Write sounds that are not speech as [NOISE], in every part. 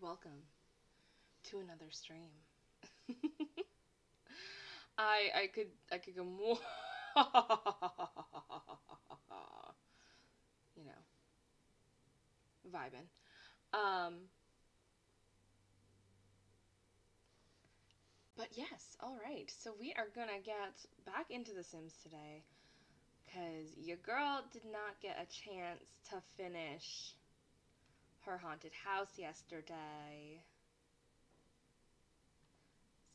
welcome to another stream. [LAUGHS] I I could I could go more [LAUGHS] you know vibing. Um But yes, all right. So we are going to get back into The Sims today cuz your girl did not get a chance to finish her haunted house yesterday.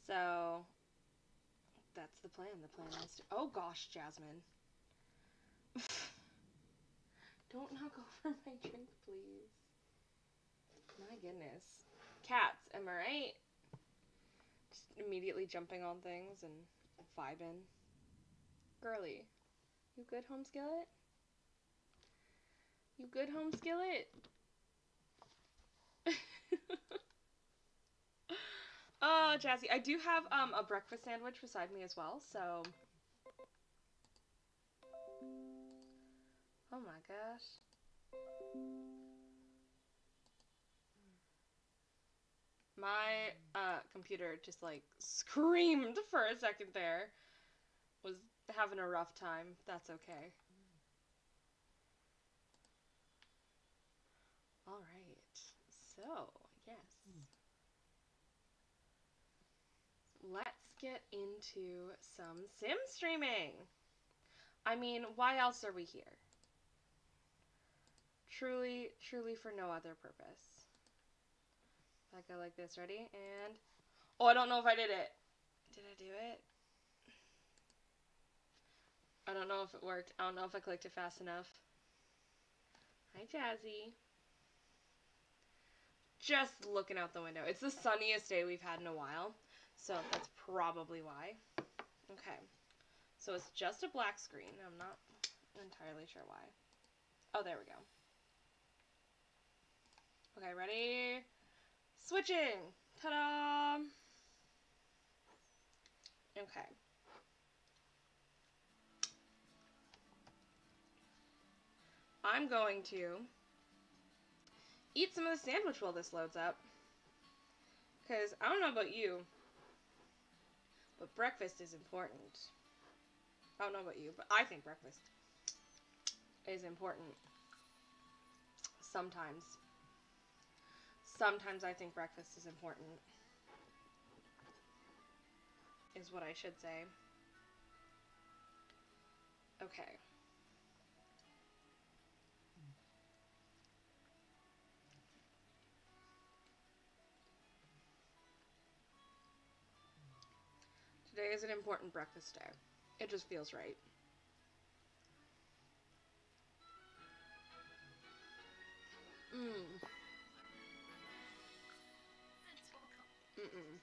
So that's the plan. The plan is to. Oh gosh, Jasmine. [LAUGHS] Don't knock [LAUGHS] over my drink, please. My goodness. Cats, am I right? Just immediately jumping on things and vibing. Girly, you good, home skillet? You good, home skillet? [LAUGHS] oh, Jazzy. I do have um, a breakfast sandwich beside me as well, so... Oh my gosh. My uh, computer just like screamed for a second there. Was having a rough time. That's okay. Alright. So, yes. Let's get into some sim streaming. I mean, why else are we here? Truly, truly for no other purpose. I go like this, ready? And, oh, I don't know if I did it. Did I do it? I don't know if it worked. I don't know if I clicked it fast enough. Hi, Jazzy. Just looking out the window. It's the sunniest day we've had in a while, so that's probably why. Okay. So it's just a black screen. I'm not entirely sure why. Oh, there we go. Okay, ready? Switching! Ta-da! Okay. I'm going to eat some of the sandwich while this loads up. Because I don't know about you, but breakfast is important. I don't know about you, but I think breakfast is important. Sometimes. Sometimes I think breakfast is important. Is what I should say. Okay. Today is an important breakfast day. It just feels right. Mmm. Mm-mm.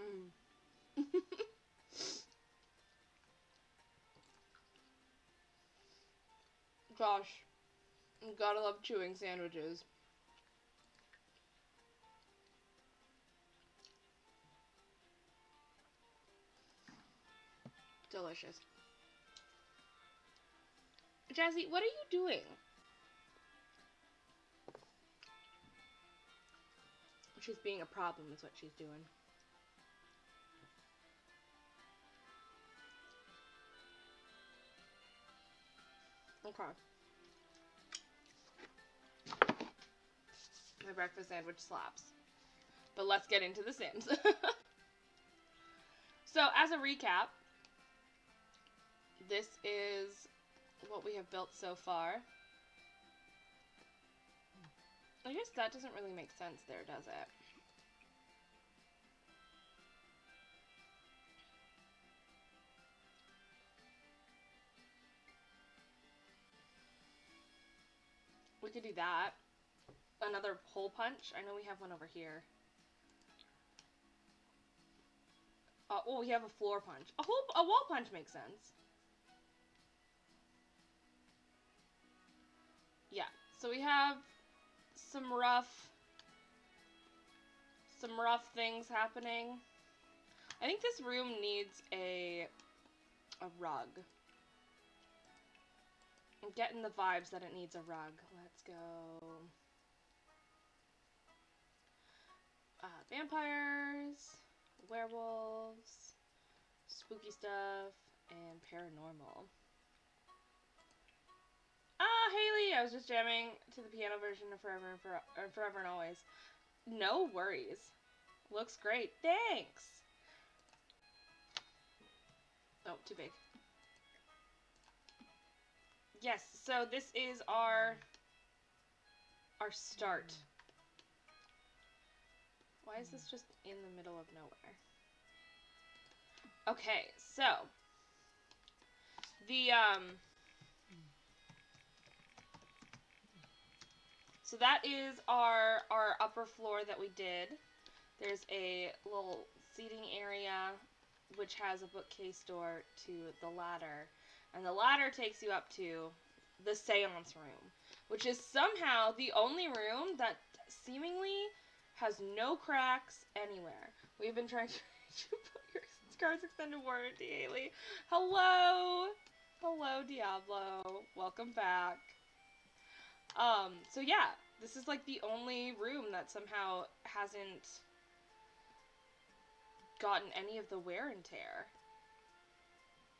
Mm. [LAUGHS] Gosh, gotta love chewing sandwiches. Delicious. Jazzy, what are you doing? She's being a problem is what she's doing. Okay. My breakfast sandwich slaps. But let's get into the Sims. [LAUGHS] so, as a recap, this is what we have built so far. I guess that doesn't really make sense there, does it? We could do that. Another hole punch. I know we have one over here. Uh, oh, we have a floor punch. A hole, a wall punch makes sense. So we have some rough, some rough things happening. I think this room needs a, a rug. I'm getting the vibes that it needs a rug. Let's go. Uh, vampires, werewolves, spooky stuff, and paranormal. Ah, Haley! I was just jamming to the piano version of Forever and For- Forever and Always. No worries. Looks great. Thanks! Oh, too big. Yes, so this is our our start. Why is this just in the middle of nowhere? Okay, so the um so that is our our upper floor that we did. There's a little seating area which has a bookcase door to the ladder. And the ladder takes you up to the seance room, which is somehow the only room that seemingly has no cracks anywhere. We've been trying [LAUGHS] to put your Scars Extended Warranty, Haley. Hello! Hello, Diablo. Welcome back. Um, so yeah, this is like the only room that somehow hasn't gotten any of the wear and tear.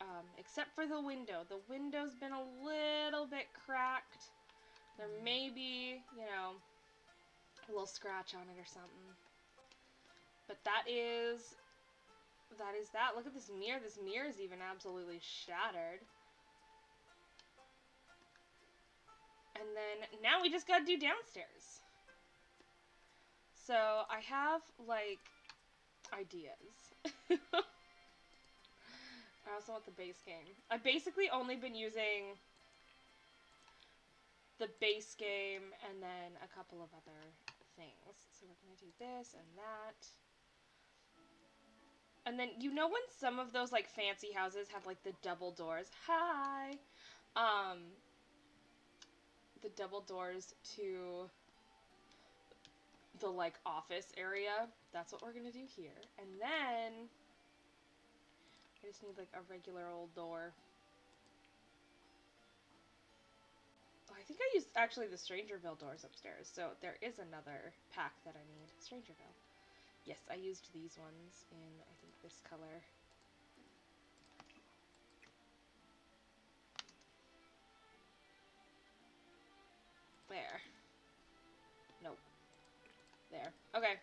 Um, except for the window. The window's been a little bit cracked. There may be, you know, a little scratch on it or something. But that is, that is that. Look at this mirror. This mirror is even absolutely shattered. And then, now we just gotta do downstairs. So, I have, like, ideas. [LAUGHS] I also want the base game. I've basically only been using the base game and then a couple of other things. So we're gonna do this and that. And then you know when some of those like fancy houses have like the double doors. Hi. Um the double doors to the like office area. That's what we're gonna do here. And then I just need like a regular old door. Oh, I think I used actually the Strangerville doors upstairs, so there is another pack that I need. Strangerville. Yes, I used these ones in, I think, this color. There. Nope. There. Okay.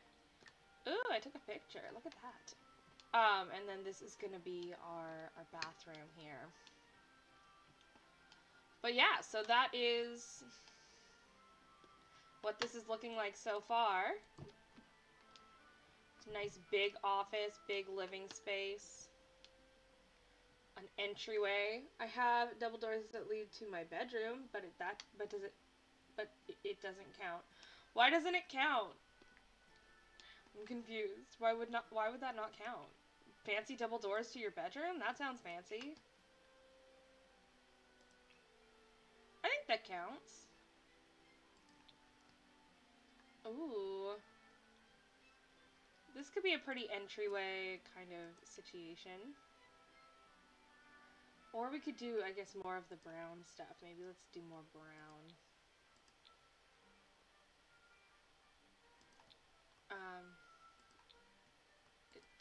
Ooh, I took a picture. Look at that. Um, and then this is gonna be our, our bathroom here. But yeah, so that is what this is looking like so far. It's a nice big office, big living space. An entryway. I have double doors that lead to my bedroom, but it, that but does it but it, doesn't count. Why doesn't it count? I'm confused. Why would not why would that not count? Fancy double doors to your bedroom? That sounds fancy. I think that counts. Ooh. This could be a pretty entryway kind of situation. Or we could do, I guess, more of the brown stuff. Maybe let's do more brown.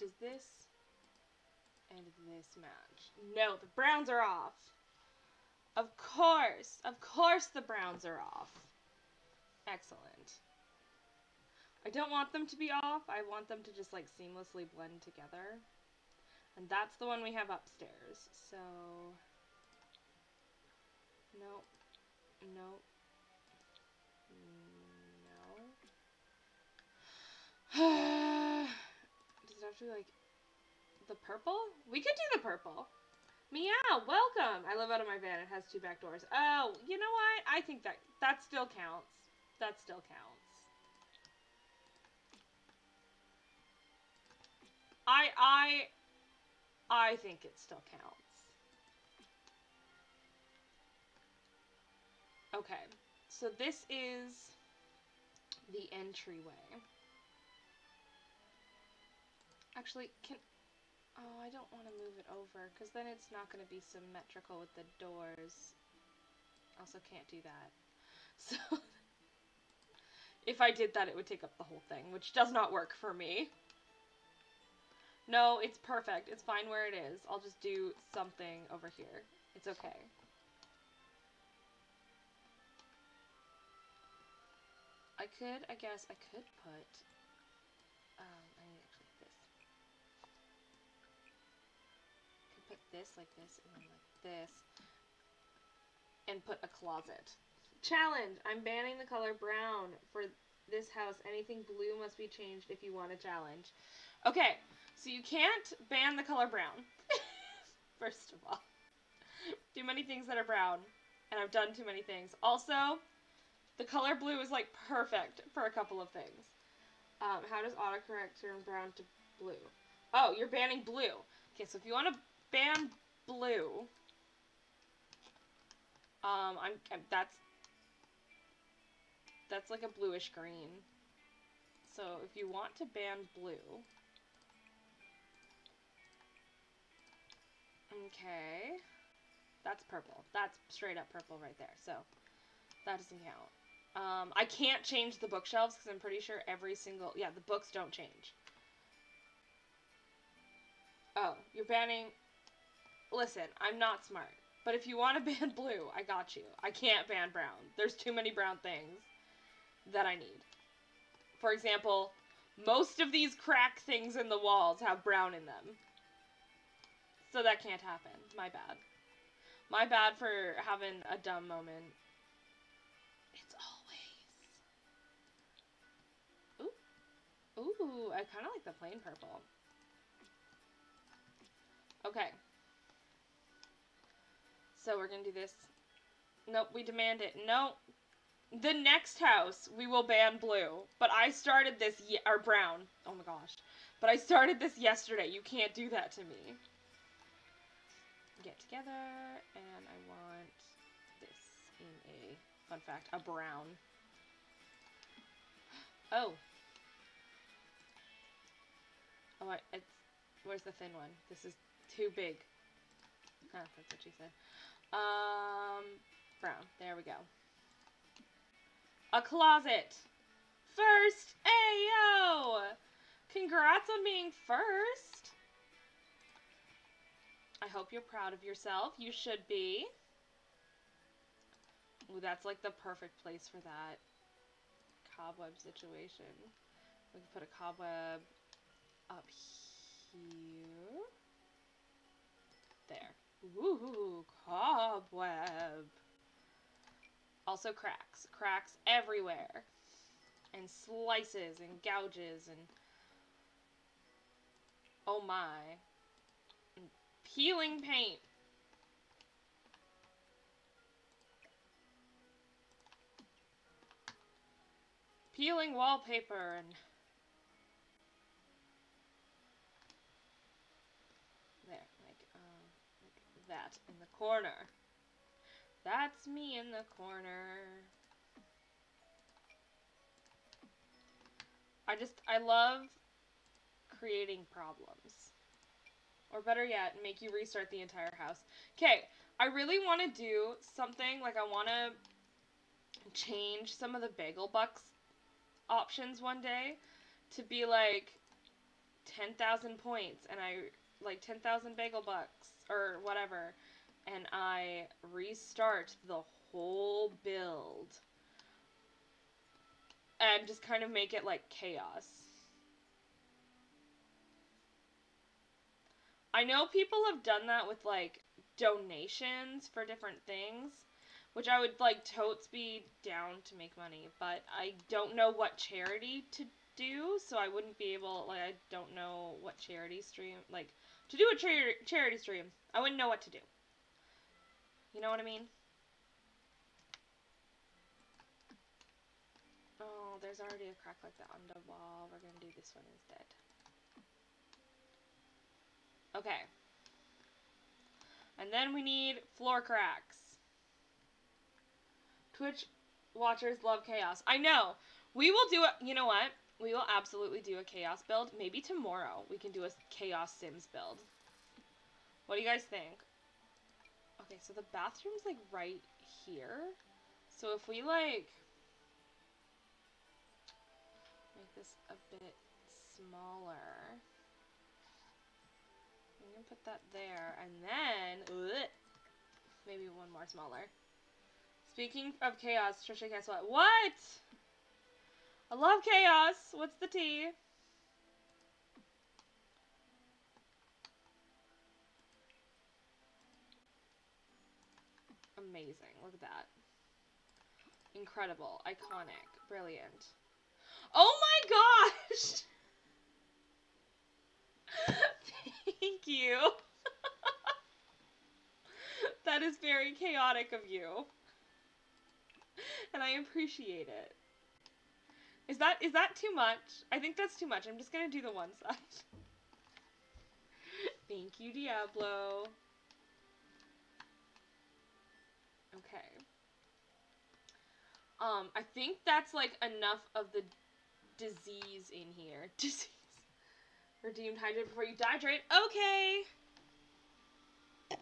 Does this and this match? No, the browns are off. Of course, of course the browns are off. Excellent. I don't want them to be off. I want them to just like seamlessly blend together. And that's the one we have upstairs. So, nope, nope, no. Does be like the purple? We could do the purple. Meow, welcome. I live out of my van. It has two back doors. Oh, you know what? I think that that still counts. That still counts. I I I think it still counts. Okay. So this is the entryway. Actually, can Oh, I don't want to move it over, because then it's not going to be symmetrical with the doors. Also can't do that. [LAUGHS] So if I did that, it would take up the whole thing, which does not work for me. No, it's perfect. It's fine where it is. I'll just do something over here. It's okay. I could, I guess, I could put, this like this and then like this. And put a closet. Challenge! I'm banning the color brown for this house. Anything blue must be changed if you want a challenge. Okay, so you can't ban the color brown. [LAUGHS] First of all. Too many things that are brown. And I've done too many things. Also, the color blue is like perfect for a couple of things. Um, how does autocorrect turn brown to blue? Oh, you're banning blue. Okay, so if you want to ban blue, um, I'm, I'm that's that's like a bluish green. So if you want to ban blue, okay, that's purple. That's straight up purple right there. So that doesn't count. Um, I can't change the bookshelves because I'm pretty sure every single... Yeah, the books don't change. Oh, you're banning... Listen, I'm not smart. But if you want to [LAUGHS] ban blue, I got you. I can't ban brown. There's too many brown things that I need. For example, most of these crack things in the walls have brown in them. So that can't happen. My bad. My bad for having a dumb moment. It's always. Ooh. Ooh, I kind of like the plain purple. Okay. So we're going to do this. Nope, we demand it. Nope. The next house, we will ban blue. But I started this, or brown. Oh my gosh. But I started this yesterday. You can't do that to me. Get together, and I want this in a, fun fact, a brown. Oh. Oh, I, where's the thin one? This is too big. Huh, that's what she said. Um, brown. There we go. A closet. First! Ayo! Congrats on being first! I hope you're proud of yourself. You should be. Ooh, that's like the perfect place for that cobweb situation. We can put a cobweb up here. There. Ooh, cobweb. Also cracks. Cracks everywhere. And slices and gouges and... Oh my. And peeling paint. Peeling wallpaper and... that in the corner. That's me in the corner. I just, I love creating problems. Or better yet, make you restart the entire house. Okay, I really want to do something, like I want to change some of the Bagel Bucks options one day to be like 10,000 points and I, like 10,000 Bagel Bucks or whatever, and I restart the whole build and just kind of make it like chaos. I know people have done that with like donations for different things, which I would like totes be down to make money, but I don't know what charity to do, so I wouldn't be able like I don't know what charity stream like to do a char- charity stream, I wouldn't know what to do. You know what I mean? Oh, there's already a crack like that on the wall. We're going to do this one instead. Okay. And then we need floor cracks. Twitch watchers love chaos. I know. We will do it. You know what? We will absolutely do a chaos build. Maybe tomorrow we can do a chaos sims build. What do you guys think? Okay, so the bathroom's like right here. So if we like make this a bit smaller. I'm gonna put that there, and then maybe one more smaller. Speaking of chaos, Tricia, guess what? What? I love chaos. What's the tea? Amazing. Look at that. Incredible. Iconic. Brilliant. Oh my gosh! [LAUGHS] Thank you. [LAUGHS] that is very chaotic of you. And I appreciate it. Is that is that too much? I think that's too much. I'm just gonna do the one side. [LAUGHS] Thank you, Diablo. Okay. Um, I think that's like enough of the disease in here. [LAUGHS] Disease. Redeemed hydrate before you dehydrate. Okay. [LAUGHS]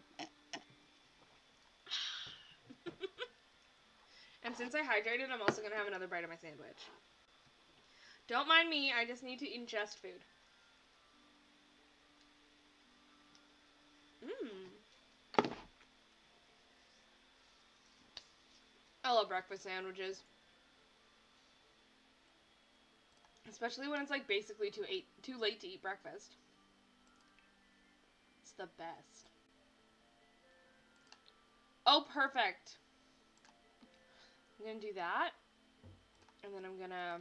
and since I hydrated, I'm also gonna have another bite of my sandwich. Don't mind me, I just need to ingest food. Mmm. I love breakfast sandwiches. Especially when it's like basically too eight too late to eat breakfast. It's the best. Oh, perfect. I'm gonna do that. And then I'm gonna...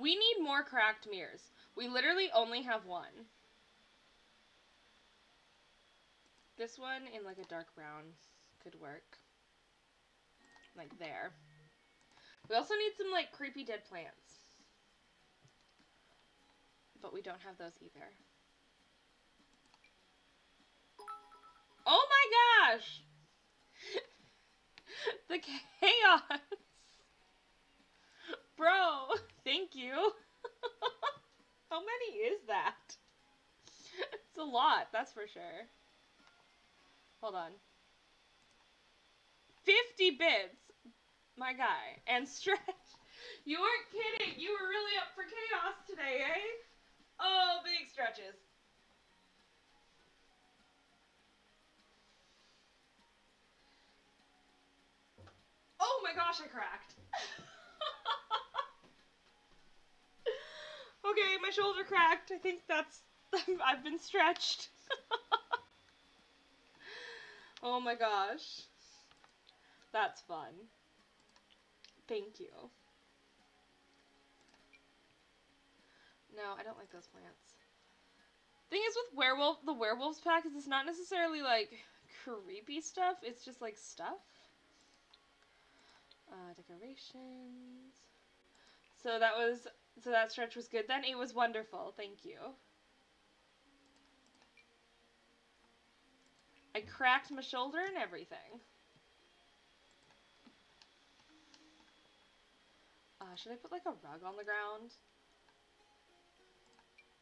We need more cracked mirrors. We literally only have one. This one in like a dark brown could work. Like there. We also need some like creepy dead plants but we don't have those either. Oh my gosh! [LAUGHS] the chaos! [LAUGHS] Bro, [LAUGHS] thank you. [LAUGHS] How many is that? it's a lot, that's for sure. Hold on. 50 bits! My guy. And [LAUGHS] stretch. You weren't kidding! You were really up for chaos today, eh? Oh, big stretches. Oh my gosh, I cracked. [LAUGHS] okay, my shoulder cracked. I think that's... [LAUGHS] I've been stretched. [LAUGHS] oh my gosh. That's fun. Thank you. No, I don't like those plants. Thing is with werewolf, the werewolves pack is it's not necessarily like creepy stuff. It's just like stuff. Uh, decorations. So that was so that stretch was good. Then it was wonderful. Thank you. I cracked my shoulder and everything. Uh, should I put like a rug on the ground?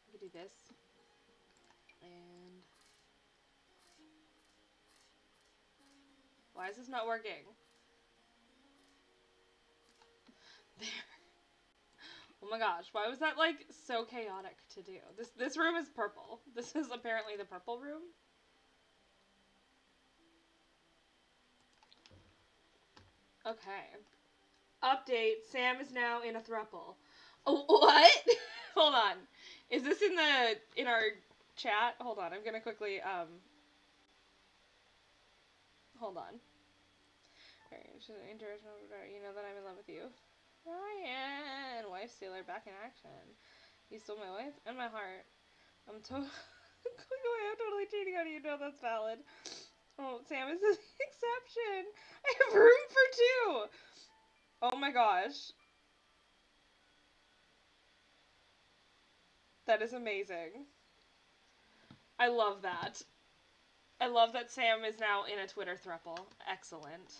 I could do this. And... Why is this not working? [LAUGHS] There. Oh my gosh, why was that like so chaotic to do? This this room is purple. This is apparently the purple room. Okay. Update, Sam is now in a thruple. Oh, what? [LAUGHS] Hold on. Is this in the in our chat? Hold on, I'm gonna quickly um. Hold on. All right, you know that I'm in love with you. Ryan, wife stealer, back in action. You stole my wife and my heart. I'm totally. [LAUGHS] I'm totally cheating on you. No, that's valid. Oh, Sam is [LAUGHS] the exception. I have room for two. Oh my gosh. That is amazing. I love that. I love that Sam is now in a Twitter thruple. Excellent.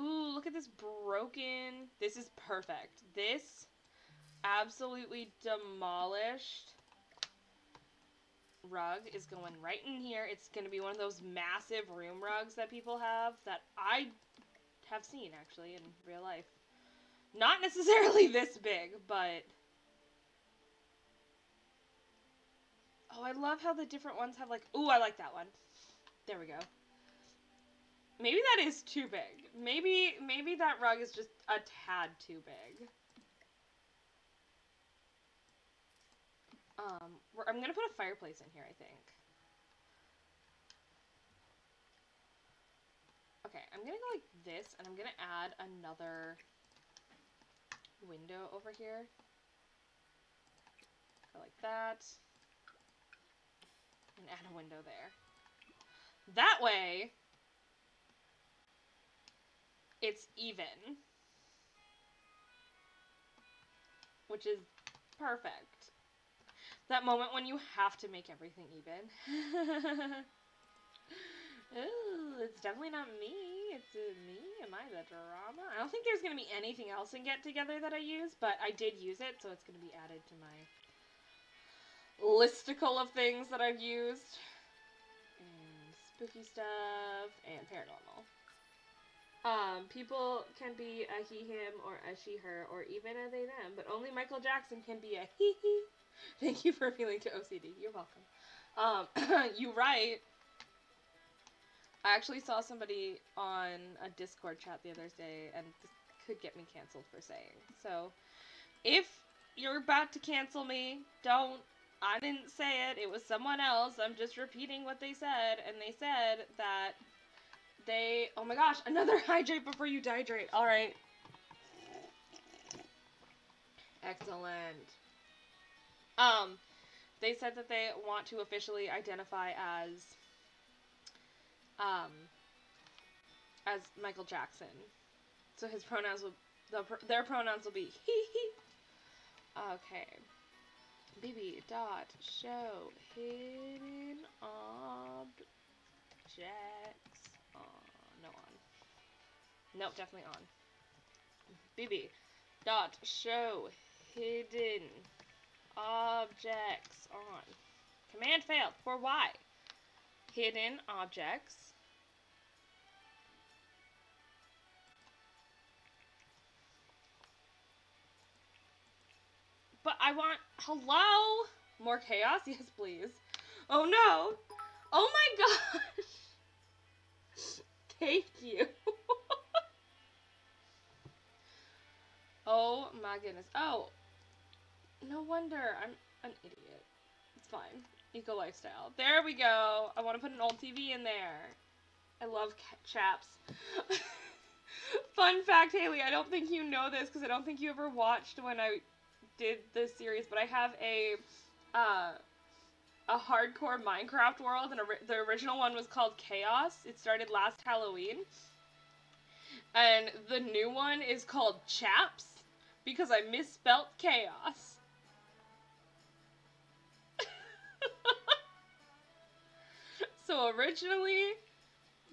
Ooh, look at this broken. This is perfect. This absolutely demolished rug is going right in here. It's going to be one of those massive room rugs that people have that I have seen actually in real life. Not necessarily [LAUGHS] this big, but Oh, I love how the different ones have like Ooh, I like that one. There we go. Maybe that is too big. Maybe maybe that rug is just a tad too big. Um, I'm gonna put a fireplace in here, I think. Okay, I'm gonna go like this, and I'm gonna add another window over here. Go like that. And add a window there. That way, it's even. Which is perfect. That moment when you have to make everything even. [LAUGHS] Ooh, it's definitely not me. It's uh, me. Am I the drama? I don't think there's going to be anything else in Get Together that I use, but I did use it, so it's going to be added to my listicle of things that I've used. And spooky stuff, and paranormal. Um, people can be a he, him, or a she, her, or even a they, them, but only Michael Jackson can be a he, he. [LAUGHS] Thank you for appealing to OCD. You're welcome. Um, [COUGHS] you right. I actually saw somebody on a Discord chat the other day, and this could get me canceled for saying. So, if you're about to cancel me, don't. I didn't say it. It was someone else. I'm just repeating what they said, and they said that they. Oh my gosh! Another [LAUGHS] hydrate before you dehydrate. All right. Excellent. Um, they said that they want to officially identify as um, as Michael Jackson. So his pronouns will, the, their pronouns will be [LAUGHS] he he. Okay. BB dot show hidden. No Nope, definitely on. BB dot show hidden objects on. Command failed. For why? Hidden objects But I want... Hello? More chaos? [LAUGHS] Yes, please. Oh, no. Oh, my [LAUGHS] gosh. Thank you. [LAUGHS] oh, my goodness. Oh. No wonder. I'm an idiot. It's fine. Eco lifestyle. There we go. I want to put an old TV in there. I love chaps. [LAUGHS] Fun fact, Haley, I don't think you know this because I don't think you ever watched when I did this series, but I have a uh, a hardcore Minecraft world, and the original one was called Chaos. It started last Halloween, and the new one is called Chaps because I misspelt chaos. [LAUGHS] so originally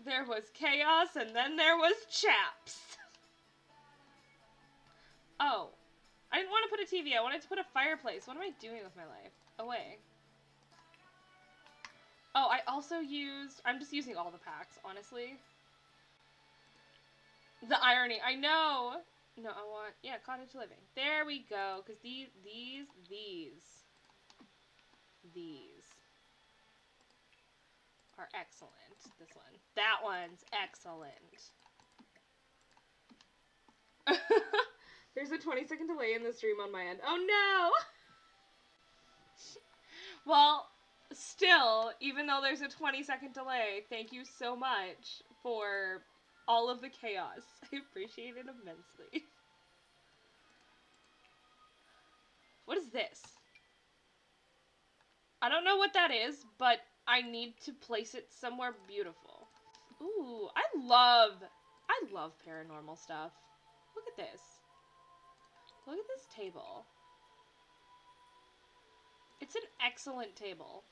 there was chaos, and then there was chaps. [LAUGHS] Oh, I didn't want to put a TV. I wanted to put a fireplace. What am I doing with my life? Away. Oh, I also used... I'm just using all the packs, honestly. The irony. I know! No, I want... Yeah, cottage living. There we go. Because these, these, these, these are excellent. This one. That one's excellent. [LAUGHS] There's a 20 second delay in the stream on my end. Oh no! [LAUGHS] well, still, even though there's a 20 second delay, thank you so much for all of the chaos. [LAUGHS] I appreciate it immensely. What is this? I don't know what that is, but I need to place it somewhere beautiful. Ooh, I love, I love paranormal stuff. Look at this. Look at this table. It's an excellent table.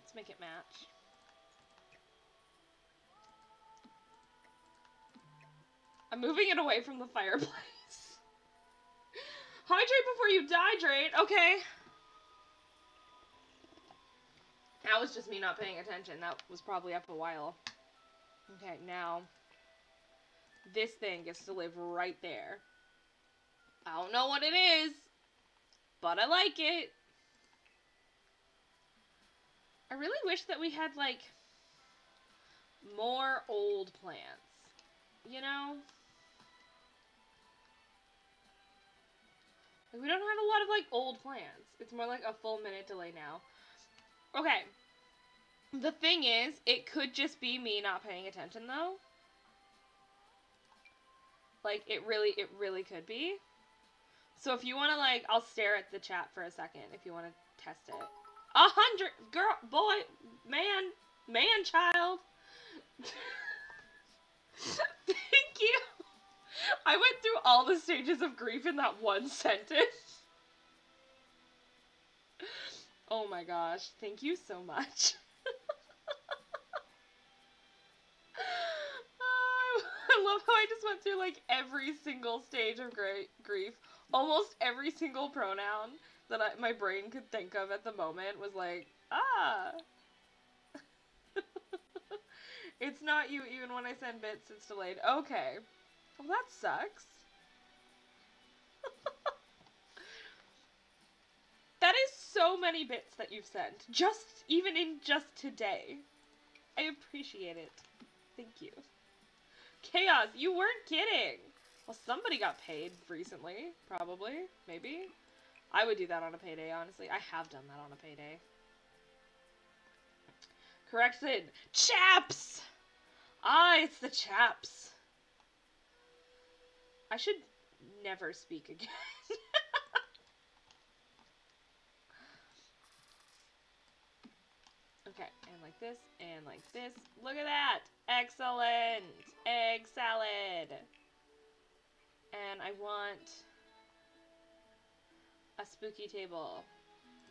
Let's make it match. I'm moving it away from the fireplace. [LAUGHS] Hydrate before you dehydrate. Okay. That was just me not paying attention. That was probably up a while. Okay, now this thing gets to live right there. I don't know what it is, but I like it. I really wish that we had like more old plants. You know? Like we don't have a lot of like old plans. It's more like a full minute delay now. Okay. The thing is, it could just be me not paying attention though. Like it really it really could be. So if you want to like I'll stare at the chat for a second if you want to test it. A hundred girl boy man man child. [LAUGHS] Thank you. [LAUGHS] I went through all the stages of grief in that one [LAUGHS] sentence. Oh my gosh, thank you so much. [LAUGHS] I love how I just went through like every single stage of grief. Almost every single pronoun that I, my brain could think of at the moment was like, ah. it's not you even when I send bits, it's delayed. Okay. Well, that sucks. [LAUGHS] that is so many bits that you've sent. Just, even in just today. I appreciate it. Thank you. Chaos, you weren't kidding! Well, somebody got paid recently. Probably. Maybe. I would do that on a payday, honestly. I have done that on a payday. Correction. Chaps! Ah, it's the chaps. I should never speak again. [LAUGHS] okay, and like this, and like this. Look at that! Excellent! Egg salad! And I want a spooky table.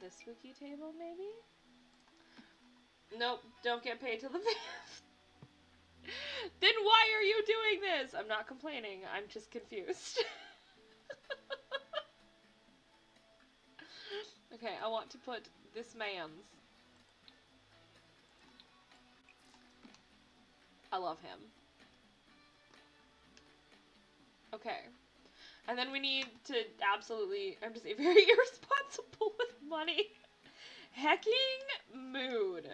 The spooky table, maybe? Nope, don't get paid till the [LAUGHS] 5th. [LAUGHS] then why are you doing this? I'm not complaining. I'm just confused. [LAUGHS] okay, I want to put this man's. I love him. Okay. And then we need to absolutely, I'm just [LAUGHS] very irresponsible with money. Hecking mood.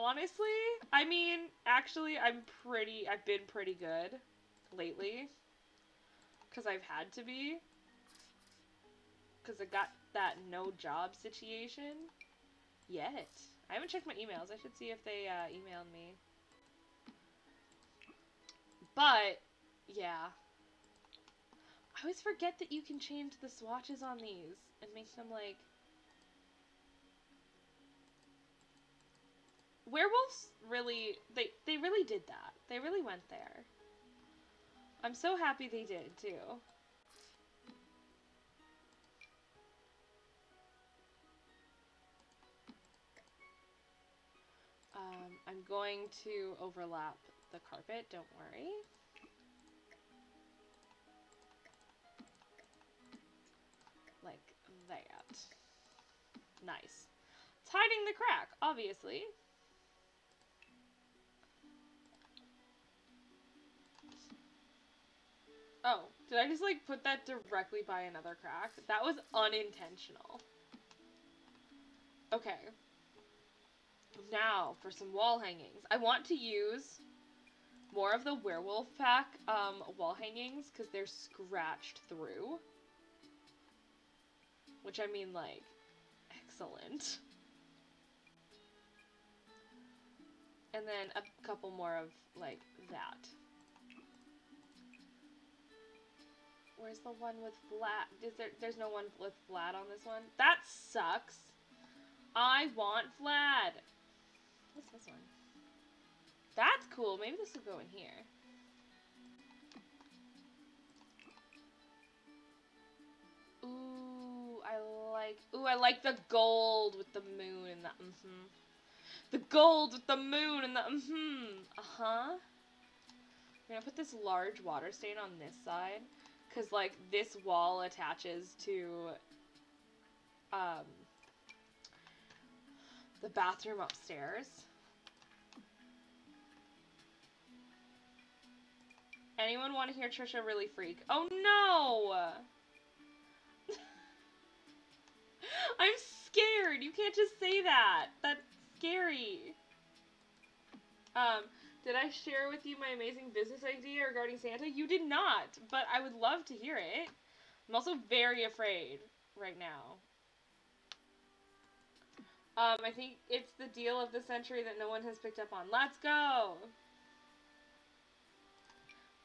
Honestly, I mean, actually, I'm pretty, I've been pretty good lately. Because I've had to be. Because I got that no job situation yet. I haven't checked my emails. I should see if they uh, emailed me. But, yeah. I always forget that you can change the swatches on these and make them, like, werewolves really they they really did that. They really went there. I'm so happy they did too. Um, I'm going to overlap the carpet, don't worry. Like that. Nice. It's hiding the crack, obviously. Oh, did I just like put that directly by another crack? That was unintentional. Okay. Now for some wall hangings. I want to use more of the werewolf pack um, wall hangings because they're scratched through. Which I mean like excellent. And then a couple more of like that. Where's the one with flat? Is there? There's no one with flat on this one. That sucks. I want flat. What's this one? That's cool. Maybe this will go in here. Ooh, I like. Ooh, I like the gold with the moon and the mm-hmm. The gold with the moon and the mm-hmm. Uh-huh. I'm gonna put this large water stain on this side because like this wall attaches to um The bathroom upstairs. Anyone want to hear Tricia really freak? Oh no! [LAUGHS] I'm scared. You can't just say that. That's scary. Um, did I share with you my amazing business idea regarding Santa? You did not, but I would love to hear it. I'm also very afraid right now. Um, I think it's the deal of the century that no one has picked up on. Let's go!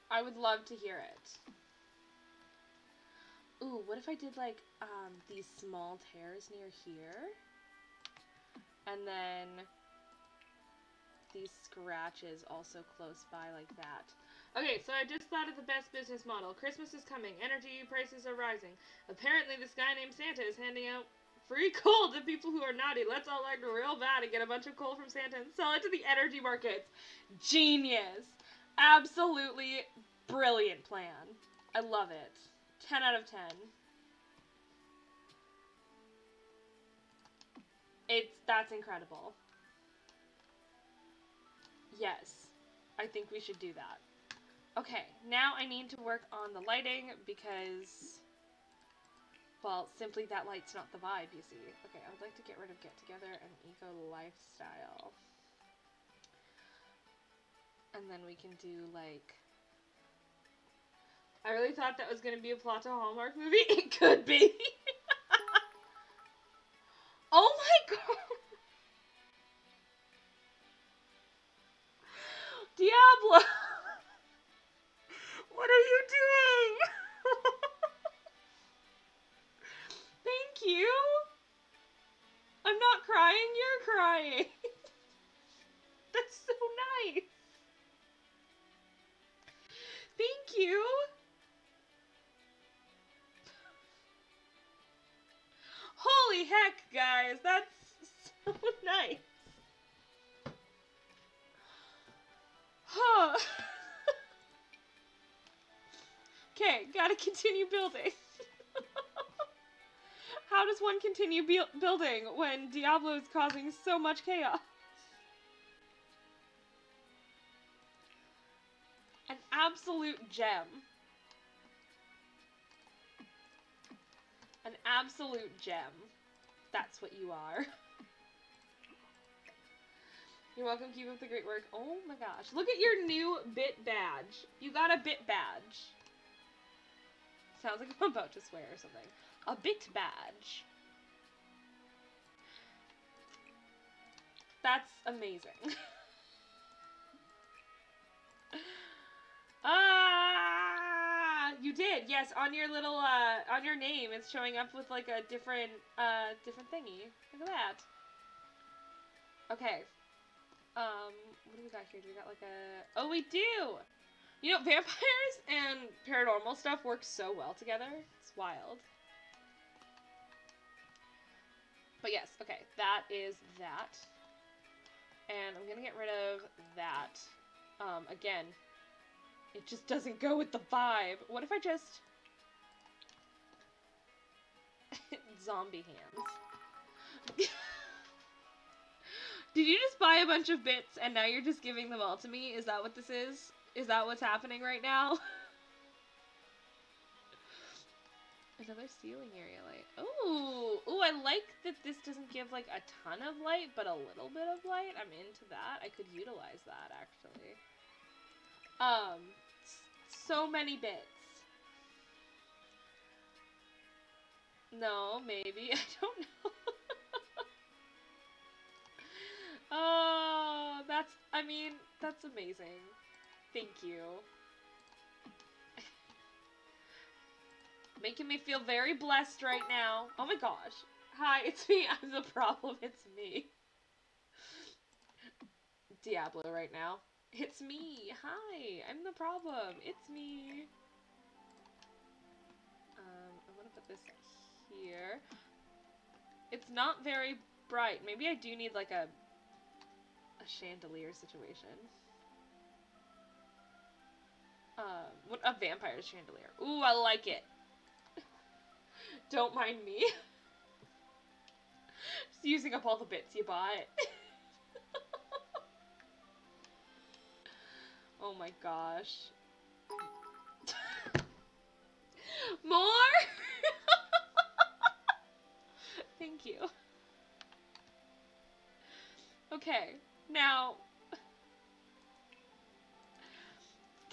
I would love to hear it. Ooh, what if I did like um, these small tears near here? And then these scratches also close by like that. Okay, so I just thought of the best business model. Christmas is coming. Energy prices are rising. Apparently this guy named Santa is handing out free [LAUGHS] coal to people who are naughty. Let's all act real bad and get a bunch of coal from Santa and sell it to the energy markets. Genius. Absolutely brilliant plan. I love it. 10 out of 10. It's that's incredible. Yes. I think we should do that. Okay, now I need to work on the lighting because well, simply that light's not the vibe, you see. Okay, I would like to get rid of Get Together and Eco Lifestyle. And then we can do like I really thought that was going to be a plot to Hallmark movie. [LAUGHS] It could be. [LAUGHS] Diablo. Gotta continue building. [LAUGHS] How does one continue building when Diablo is causing so much chaos? An absolute gem. An absolute gem. That's what you are. [LAUGHS] You're welcome. Keep up the great work. Oh my gosh. Look at your new bit badge. You got a bit badge. Sounds like I'm about to swear or something. A bit badge. That's amazing. [LAUGHS] ah! You did, yes, on your little, uh, on your name, it's showing up with, like, a different, uh, different thingy. Look at that. Okay. Um, what do we got here? Do we got, like, a... Oh, we do! You know, vampires [LAUGHS] and paranormal stuff work so well together. It's wild. But yes, okay, that is that. And I'm gonna get rid of that. Um, again, it just doesn't go with the vibe. What if I just... [LAUGHS] Zombie hands. [LAUGHS] Did you just buy a bunch of bits and now you're just giving them all to me? Is that what this is? Is that what's happening right now? [LAUGHS] Another ceiling area light. Ooh, ooh, I like that this doesn't give like a ton of light, but a little bit of light. I'm into that. I could utilize that actually. Um, so many bits. No, maybe. [LAUGHS] I don't know. [LAUGHS] oh, that's, I mean, that's amazing. Thank you. Making me feel very blessed right now. Oh my gosh. Hi, [LAUGHS] it's me. I'm the problem. It's me. Diablo right now. It's me. Hi, I'm the problem. It's me. Um, I'm gonna put this here. It's not very bright. Maybe I do need like a a chandelier situation. Um, what a vampire chandelier. Ooh, I like it. [LAUGHS] Don't mind me. [LAUGHS] Just using up all the bits you bought. [LAUGHS] oh my gosh. More? Thank you. Okay, now.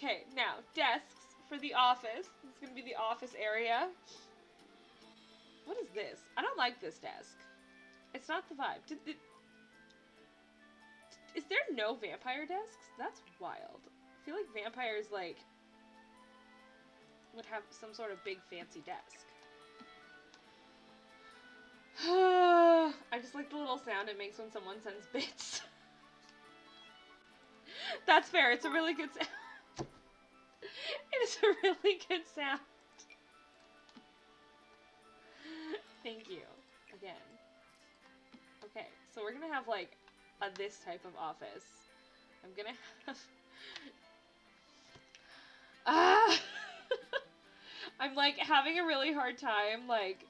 Okay, now, desks for the office. This is gonna be the office area. What is this? I don't like this desk. It's not the vibe. Did, did, is there no vampire desks? That's wild. I feel like vampires, like, would have some sort of big fancy desk. [SIGHS] I just like the little sound it makes when someone sends bits. [LAUGHS] That's fair. It's a really good sound. [LAUGHS] it is a really good sound. Thank you. Again. Okay, so we're gonna have like a this type of office. I'm gonna have [LAUGHS] Ah [LAUGHS] I'm like having a really hard time like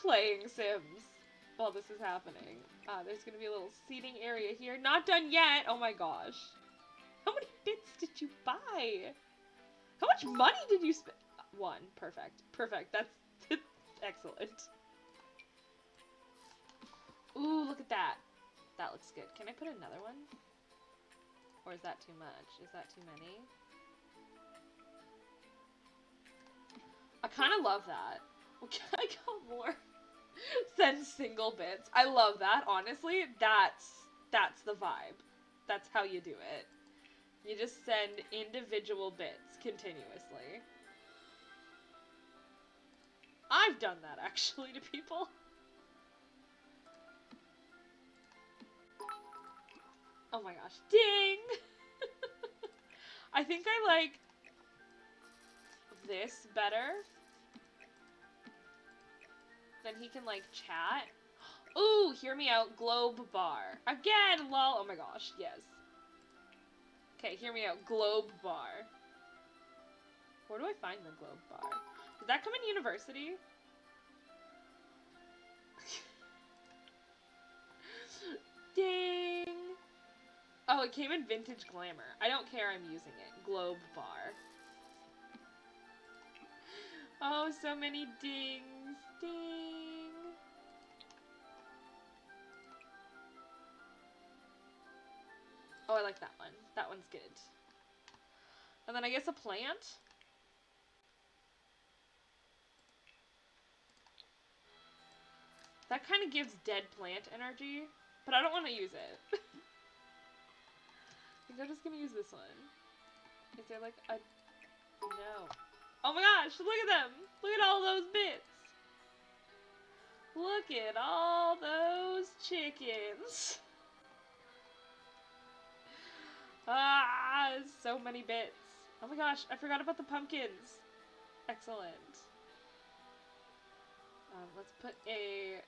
playing Sims while this is happening. Uh, there's gonna be a little seating area here. Not done yet! Oh my gosh. How many bits did you buy? How much money did you spend? One. Perfect. Perfect. That's [LAUGHS] excellent. Ooh, look at that. That looks good. Can I put another one? Or is that too much? Is that too many? I kind of love that. Can [LAUGHS] I got more. [LAUGHS] Send single bits. I love that. Honestly, that's that's the vibe. That's how you do it. You just send individual bits continuously. I've done that actually to people. Oh my gosh. Ding! [LAUGHS] I think I like this better. Then he can like chat. [GASPS] Ooh, hear me out. Globe bar. Again, lol. Oh my gosh, yes. Okay, hear me out. Globe bar. Where do I find the globe bar? Does that come in university? [LAUGHS] Ding! Oh, it came in vintage glamour. I don't care, I'm using it. Globe bar. Oh, so many dings. Ding! Oh, I like that one. That one's good. And then I guess a plant? That kind of gives dead plant energy, but I don't want to use it. [LAUGHS] I think I'm just going to use this one. Is there like a... No. Oh my gosh, look at them! Look at all those bits! Look at all those chickens! [LAUGHS] Ah, so many bits. Oh my gosh, I forgot about the pumpkins. Excellent. Um, let's put a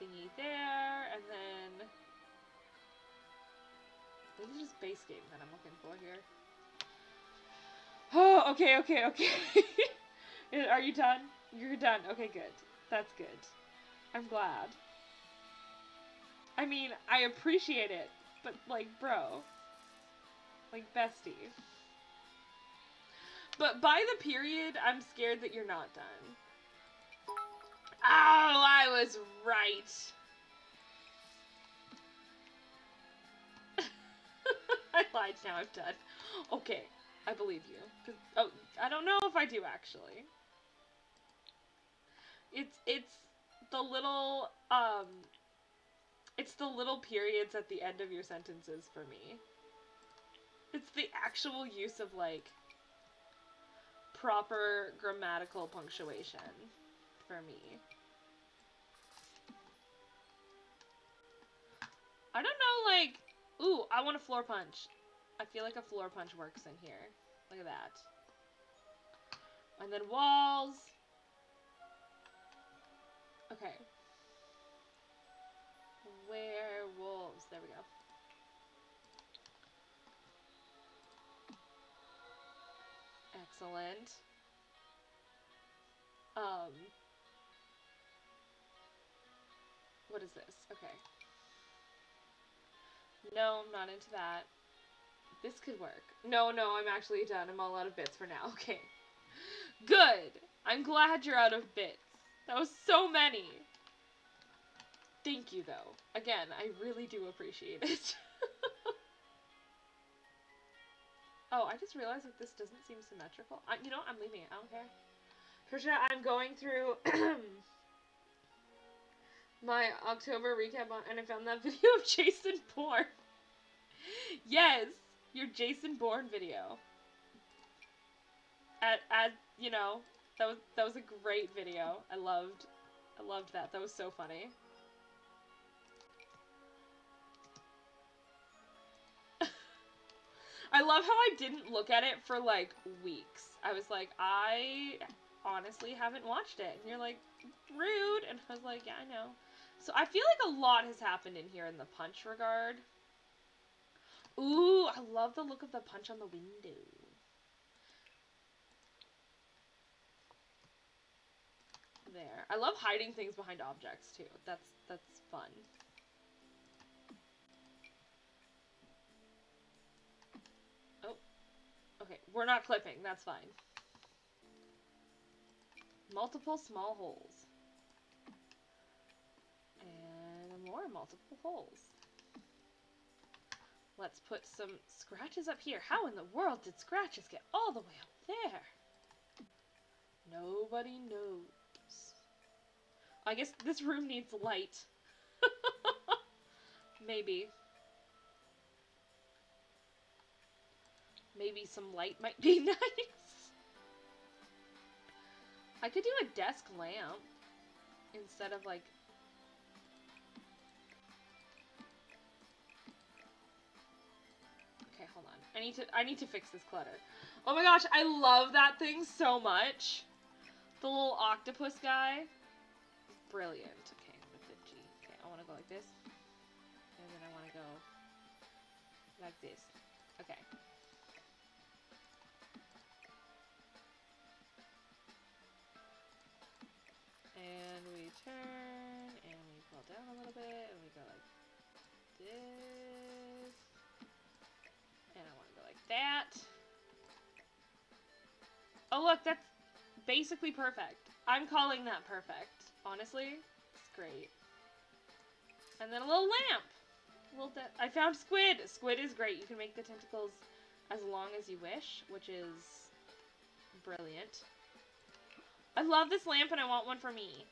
thingy there, and then... This is just base game that I'm looking for here. Oh, okay, okay, okay. [LAUGHS] Are you done? You're done. Okay, good. That's good. I'm glad. I mean, I appreciate it, but like, bro. Like, bestie. But by the period, I'm scared that you're not done. Oh, I was right. [LAUGHS] I lied, now I'm done. Okay, I believe you. Oh, I don't know if I do actually. It's it's the little um it's the little periods at the end of your sentences for me. It's the actual use of like proper grammatical punctuation for me. I don't know, like, ooh, I want a floor punch. I feel like a floor punch works in here. Look at that. And then walls. Okay. Werewolves. There we go. Excellent. Um. what is this? Okay. No, I'm not into that. This could work. No, no, I'm actually done. I'm all out of bits for now. [LAUGHS] Okay. Good. I'm glad you're out of bits. That was so many. Thank you, though. Again, I really do appreciate it. [LAUGHS] oh, I just realized that this doesn't seem symmetrical. I, you know what? I'm leaving it. I don't care. Tricia, I'm going through [CLEARS THROAT] my October recap on, and I found that [LAUGHS] video of Jason Bourne. yes, your Jason Bourne video. At, at, you know, that was, that was a great video. I loved, I loved that. That was so funny. I love how I didn't look at it for like weeks. I was like, I honestly haven't watched it. And you're like, rude. And I was like, yeah, I know. So I feel like a lot has happened in here in the punch regard. Ooh, I love the look of the punch on the window. There. I love hiding things behind objects too. That's that's fun. Okay, we're not clipping. That's fine. Multiple small holes. And more multiple holes. Let's put some scratches up here. How in the world did scratches get all the way up there? Nobody knows. I guess this room needs light. [LAUGHS] Maybe. Maybe some light might be [LAUGHS] nice. I could do a desk lamp instead of like Okay, hold on. I need to I need to fix this clutter. Oh my gosh, I love that thing so much. The little octopus guy. Brilliant. Okay, with the G. Okay, I want to go like this. And then I want to go like this. And we turn, and we pull down a little bit, and we go like this. And I want to go like that. Oh look, that's basically perfect. I'm calling that perfect. Honestly, it's great. And then a little lamp. A little I found squid. Squid is great. You can make the tentacles as long as you wish, which is brilliant. I love this lamp and I want one for me.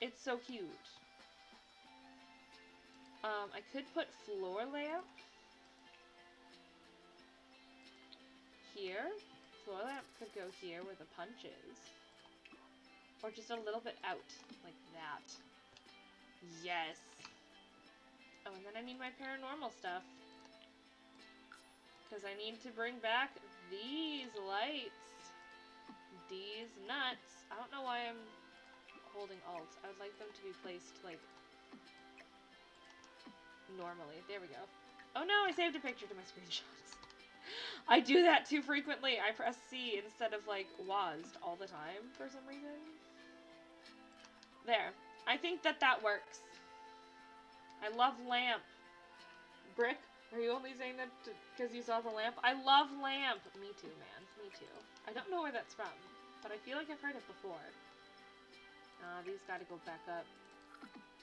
It's so cute. Um, I could put floor lamp here. Floor lamp could go here where the punch is. Or just a little bit out, like that. Yes. Oh, and then I need my paranormal stuff. Because I need to bring back these lights these nuts. I don't know why I'm holding alt. I would like them to be placed, like, normally. There we go. Oh no, I saved a picture to my [LAUGHS] screenshots. I do that too frequently. I press C instead of, like, WASD all the time for some reason. There. I think that that works. I love lamp. Brick, are you only saying that because you saw the lamp? I love lamp. Me too, man. I don't know where that's from but I feel like I've heard it before. Uh, these gotta go back up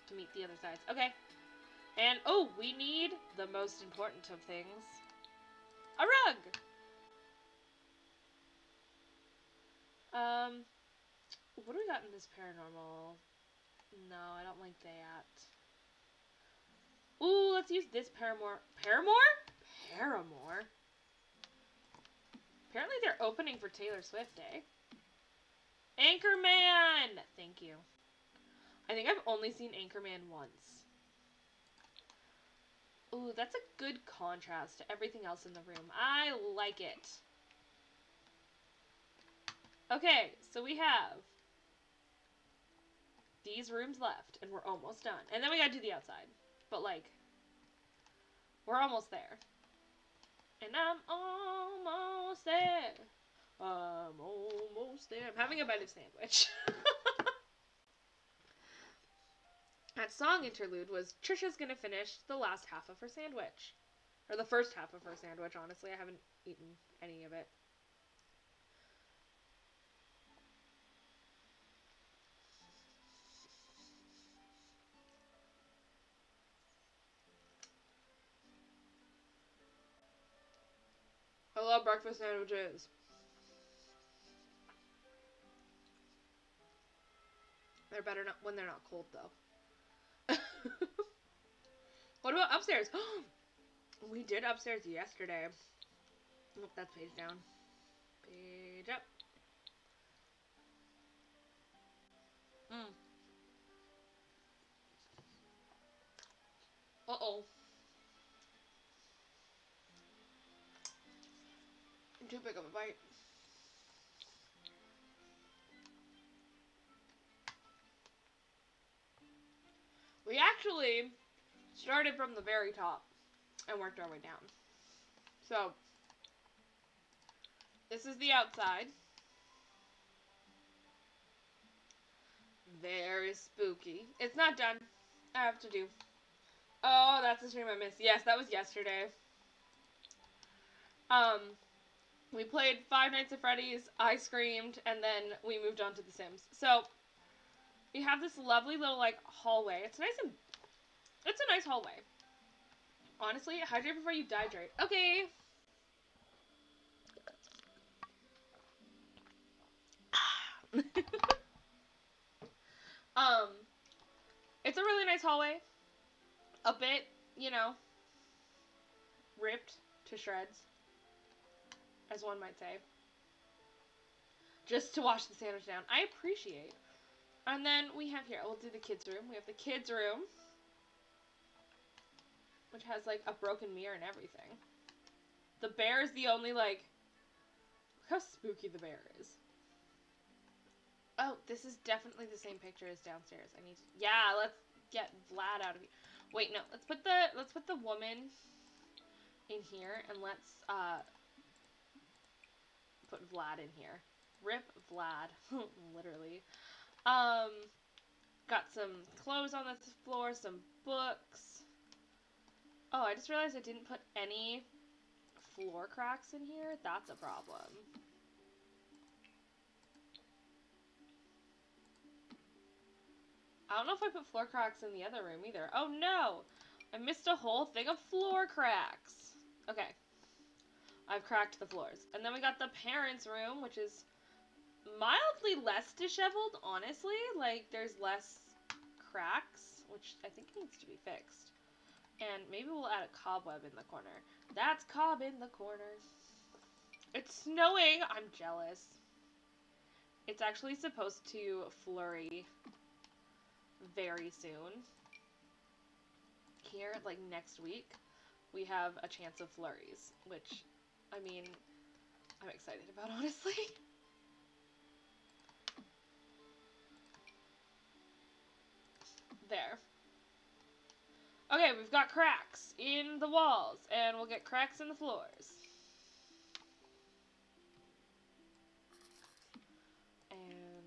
to meet the other sides. Okay. And, oh, we need the most important of things. A rug! Um, what do we got in this paranormal? No, I don't like that. Ooh, let's use this Paramore. Paramore? Paramore? Apparently they're opening for Taylor Swift, eh? Anchorman! Thank you. I think I've only seen Anchorman once. Ooh, that's a good contrast to everything else in the room. I like it. Okay, so we have these rooms left, and we're almost done. And then we gotta do the outside. But, like, we're almost there. And I'm almost there. I'm almost there. I'm having a bite of sandwich. [LAUGHS] That song interlude was Tricia's gonna finish the last half of her sandwich. Or the first half of her sandwich, honestly. I haven't eaten any of it. Breakfast sandwiches. They're better not when they're not cold though. [LAUGHS] what about upstairs? [GASPS] we did upstairs yesterday. Oh, that's page down. Page up. Mm. Uh-oh. Too big of a bite. We actually started from the very top and worked our way down. So, this is the outside. Very spooky. It's not done. I have to do. Oh, that's the stream I missed. Yes, that was yesterday. Um, we played Five Nights at Freddy's, I screamed, and then we moved on to The Sims. So, we have this lovely little, like, hallway. It's nice and... It's a nice hallway. Honestly, hydrate before you dehydrate. Okay. [LAUGHS] um, it's a really nice hallway. A bit, you know, ripped to shreds as one might say. Just to wash the sandwich down. I appreciate. And then we have here, we'll do the kids' room. We have the kids' room, which has like a broken mirror and everything. The bear is the only like, look how spooky the bear is. Oh, this is definitely the same picture as downstairs. I need to, yeah, let's get Vlad out of here. Wait, no, let's put the, let's put the woman in here and let's, uh, put Vlad in here. Rip Vlad. [LAUGHS] Literally. Um, got some clothes on the floor, some books. Oh, I just realized I didn't put any floor cracks in here. That's a problem. I don't know if I put floor cracks in the other room either. Oh no! I missed a whole thing of floor cracks. Okay. I've cracked the floors. And then we got the parents' room, which is mildly less disheveled, honestly. Like, there's less cracks, which I think needs to be fixed. And maybe we'll add a cobweb in the corner. That's cob in the corner. It's snowing! I'm jealous. It's actually supposed to flurry very soon. Here, like next week, we have a chance of flurries, which I mean, I'm excited about, [LAUGHS] honestly. There. Okay, we've got cracks in the walls, and we'll get cracks in the floors. And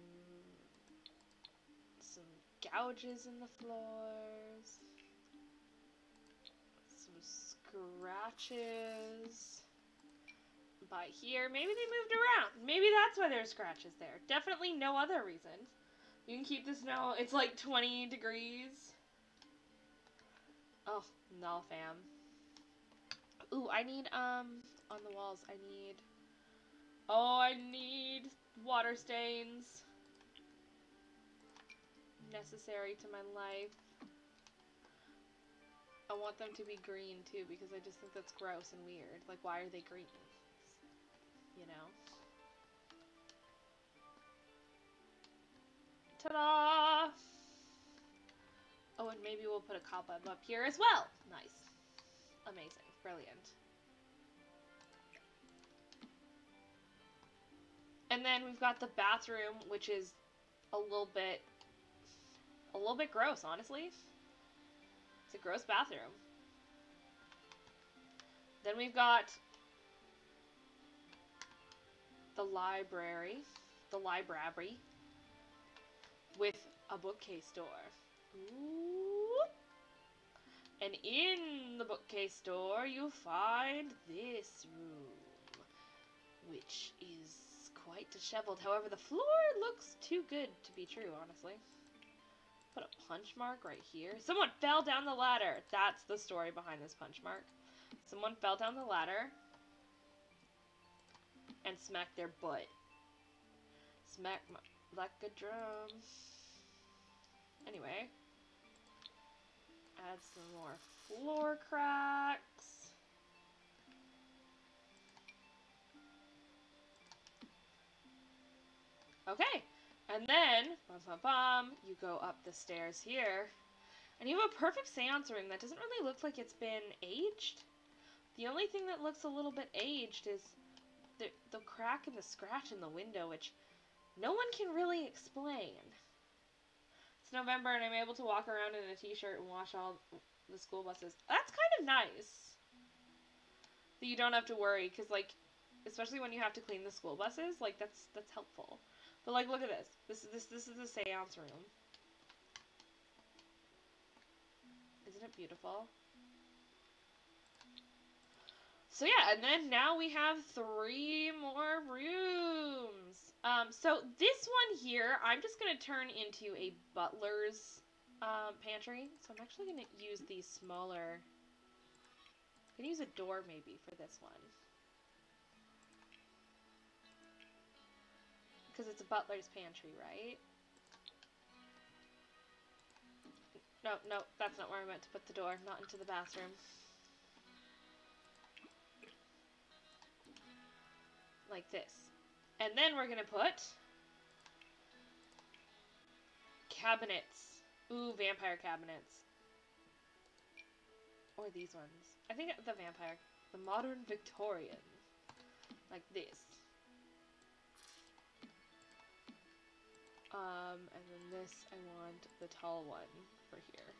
some gouges in the floors. Some scratches by here. Maybe they moved around. Maybe that's why there's scratches there. Definitely no other reason. You can keep the snow. It's like 20 degrees. Oh, no, fam. Ooh, I need, um, on the walls, I need... Oh, I need water stains. Necessary to my life. I want them to be green, too, because I just think that's gross and weird. Like, why are they green? You know. Ta-da! Oh, and maybe we'll put a cobweb up here as well. Nice. Amazing. Brilliant. And then we've got the bathroom, which is a little bit, a little bit gross, honestly. It's a gross bathroom. Then we've got the library, the library, with a bookcase door. Ooh. And in the bookcase door, you'll find this room, which is quite disheveled. However, the floor looks too good to be true, honestly. Put a punch mark right here. Someone fell down the ladder. That's the story behind this punch mark. Someone fell down the ladder and smack their butt. Smack my, like a drum. Anyway. Add some more floor cracks. Okay, and then, bum, bum, bum, you go up the stairs here, and you have a perfect seance room that doesn't really look like it's been aged. The only thing that looks a little bit aged is the, the crack and the scratch in the window, which no one can really explain. It's November and I'm able to walk around in a t-shirt and watch all the school buses. That's kind of nice. That you don't have to worry, because, like, especially when you have to clean the school buses, like, that's that's helpful. But, like, look at this. This, is this, this is the seance room. Isn't it beautiful? So yeah, and then now we have three more rooms. Um, so this one here, I'm just going to turn into a butler's um, pantry. So I'm actually going to use the smaller... I'm to use a door maybe for this one. Because it's a butler's pantry, right? No, no, that's not where I meant to put the door. Not into the bathroom. Like this. And then we're going to put cabinets. Ooh, vampire cabinets. Or these ones. I think the vampire. The modern Victorian. Like this. Um, and then this, I want the tall one for here.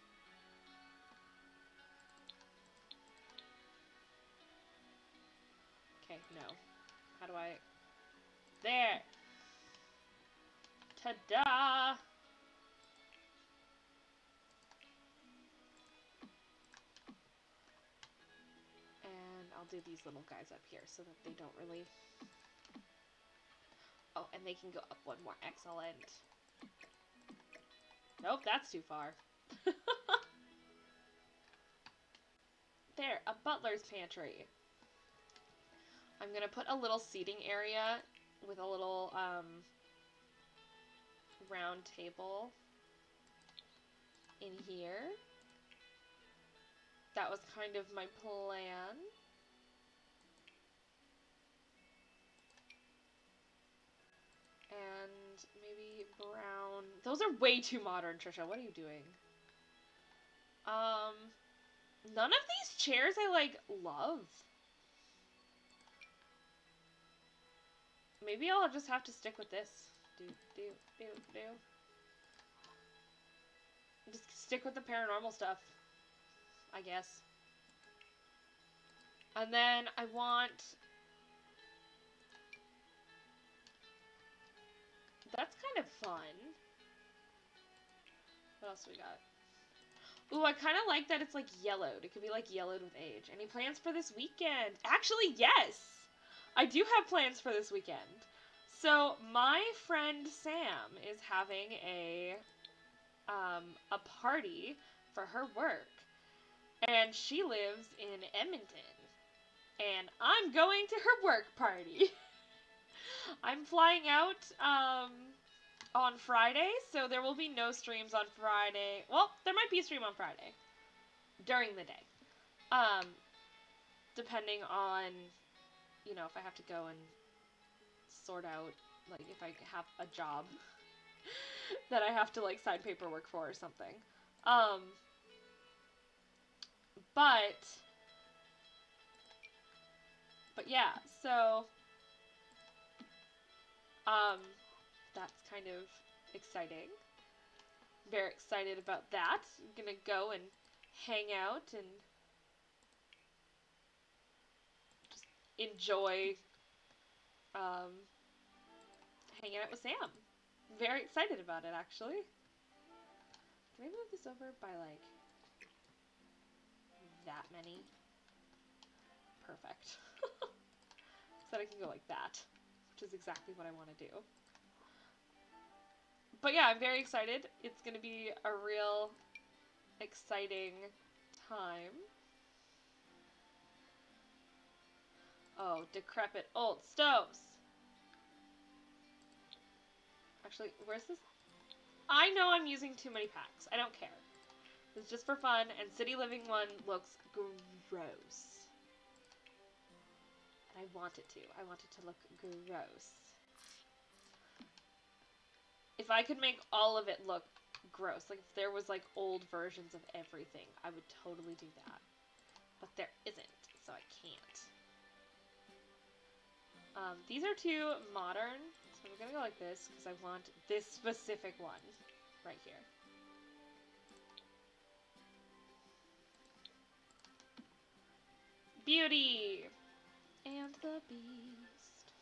Okay, no. How do I... There! Ta-da! And I'll do these little guys up here so that they don't really... Oh, and they can go up one more. Excellent. Nope, that's too far. [LAUGHS] there, a butler's pantry. I'm going to put a little seating area with a little um, round table in here. That was kind of my plan. And maybe brown. Those are way too modern, Tricia. What are you doing? Um, none of these chairs I, like, love. Maybe I'll just have to stick with this. Do, do, do, do. Just stick with the paranormal stuff. I guess. And then I want... That's kind of fun. What else we got? Ooh, I kind of like that it's like yellowed. It could be like yellowed with age. Any plans for this weekend? Actually, yes! I do have plans for this weekend. So my friend Sam is having a um, a party for her work, and she lives in Edmonton, and I'm going to her work party. [LAUGHS] I'm flying out um, on Friday, so there will be no streams on Friday. Well, there might be a stream on Friday during the day, um, depending on you know, if I have to go and sort out, like, if I have a job [LAUGHS] that I have to, like, sign paperwork for or something. Um, but, but yeah, so, um, that's kind of exciting. Very excited about that. I'm gonna go and hang out and enjoy um, hanging out with Sam. Very excited about it, actually. Can I move this over by, like... that many. Perfect. [LAUGHS] so that I can go like that, which is exactly what I want to do. But yeah, I'm very excited. It's going to be a real exciting time. Oh, decrepit old stoves. Actually, where's this? I know I'm using too many packs. I don't care. It's just for fun, and City Living one looks gross. And I want it to. I want it to look gross. If I could make all of it look gross, like if there was like old versions of everything, I would totally do that. But there isn't, so I can't. Um, these are two modern, so I'm gonna go like this because I want this specific one right here. Beauty! And the Beast.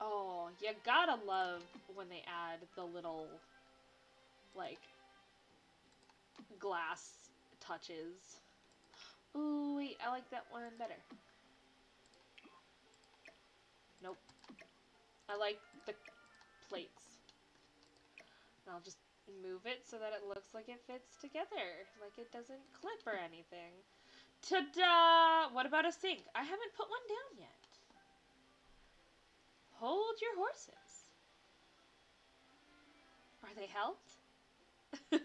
Oh, you gotta love when they add the little, like, glass touches. Ooh, wait, I like that one better. Nope. I like the plates. And I'll just move it so that it looks like it fits together. Like it doesn't clip or anything. Ta-da! What about a sink? I haven't put one down yet. Hold your horses. Are they helped? [LAUGHS]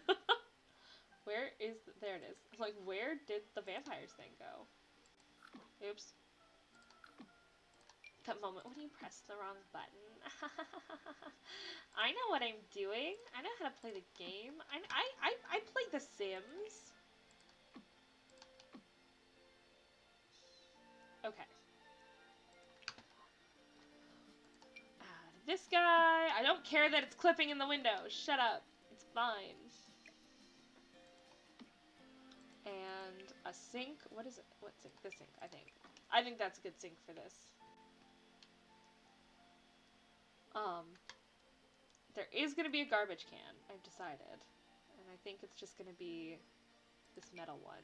where is... The, there it is. Like, where did the vampires thing go? Oops. That moment when you press the wrong button. [LAUGHS] I know what I'm doing. I know how to play the game. I, I, I, I play The Sims. Okay. Uh, this guy. I don't care that it's clipping in the window. Shut up. It's fine. And a sink. What is it? What sink? This sink, I think. I think that's a good sink for this. Um, there is going to be a garbage can, I've decided. And I think it's just going to be this metal one.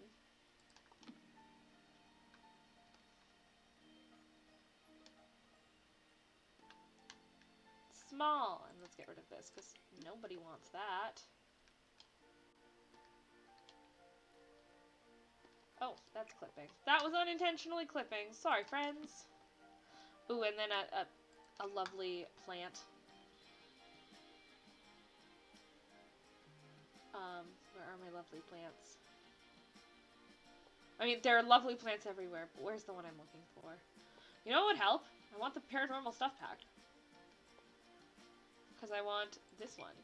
Small! And let's get rid of this, because nobody wants that. Oh, that's clipping. That was unintentionally clipping. Sorry, friends. Ooh, and then a, a a lovely plant. Um, where are my lovely plants? I mean, there are lovely plants everywhere, but where's the one I'm looking for? You know what would help? I want the paranormal stuff pack. Because I want this one.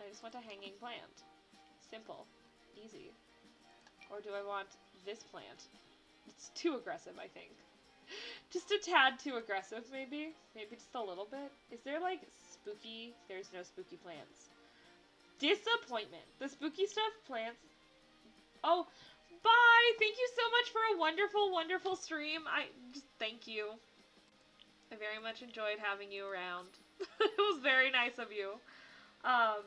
I just want a hanging plant. Simple. Easy. Or do I want this plant? It's too aggressive, I think just a tad too aggressive, maybe. Maybe just a little bit. Is there, like, spooky? There's no spooky plants. Disappointment. The spooky stuff plants... Oh, bye! Thank you so much for a wonderful, wonderful stream. I just thank you. I very much enjoyed having you around. [LAUGHS] it was very nice of you. Um,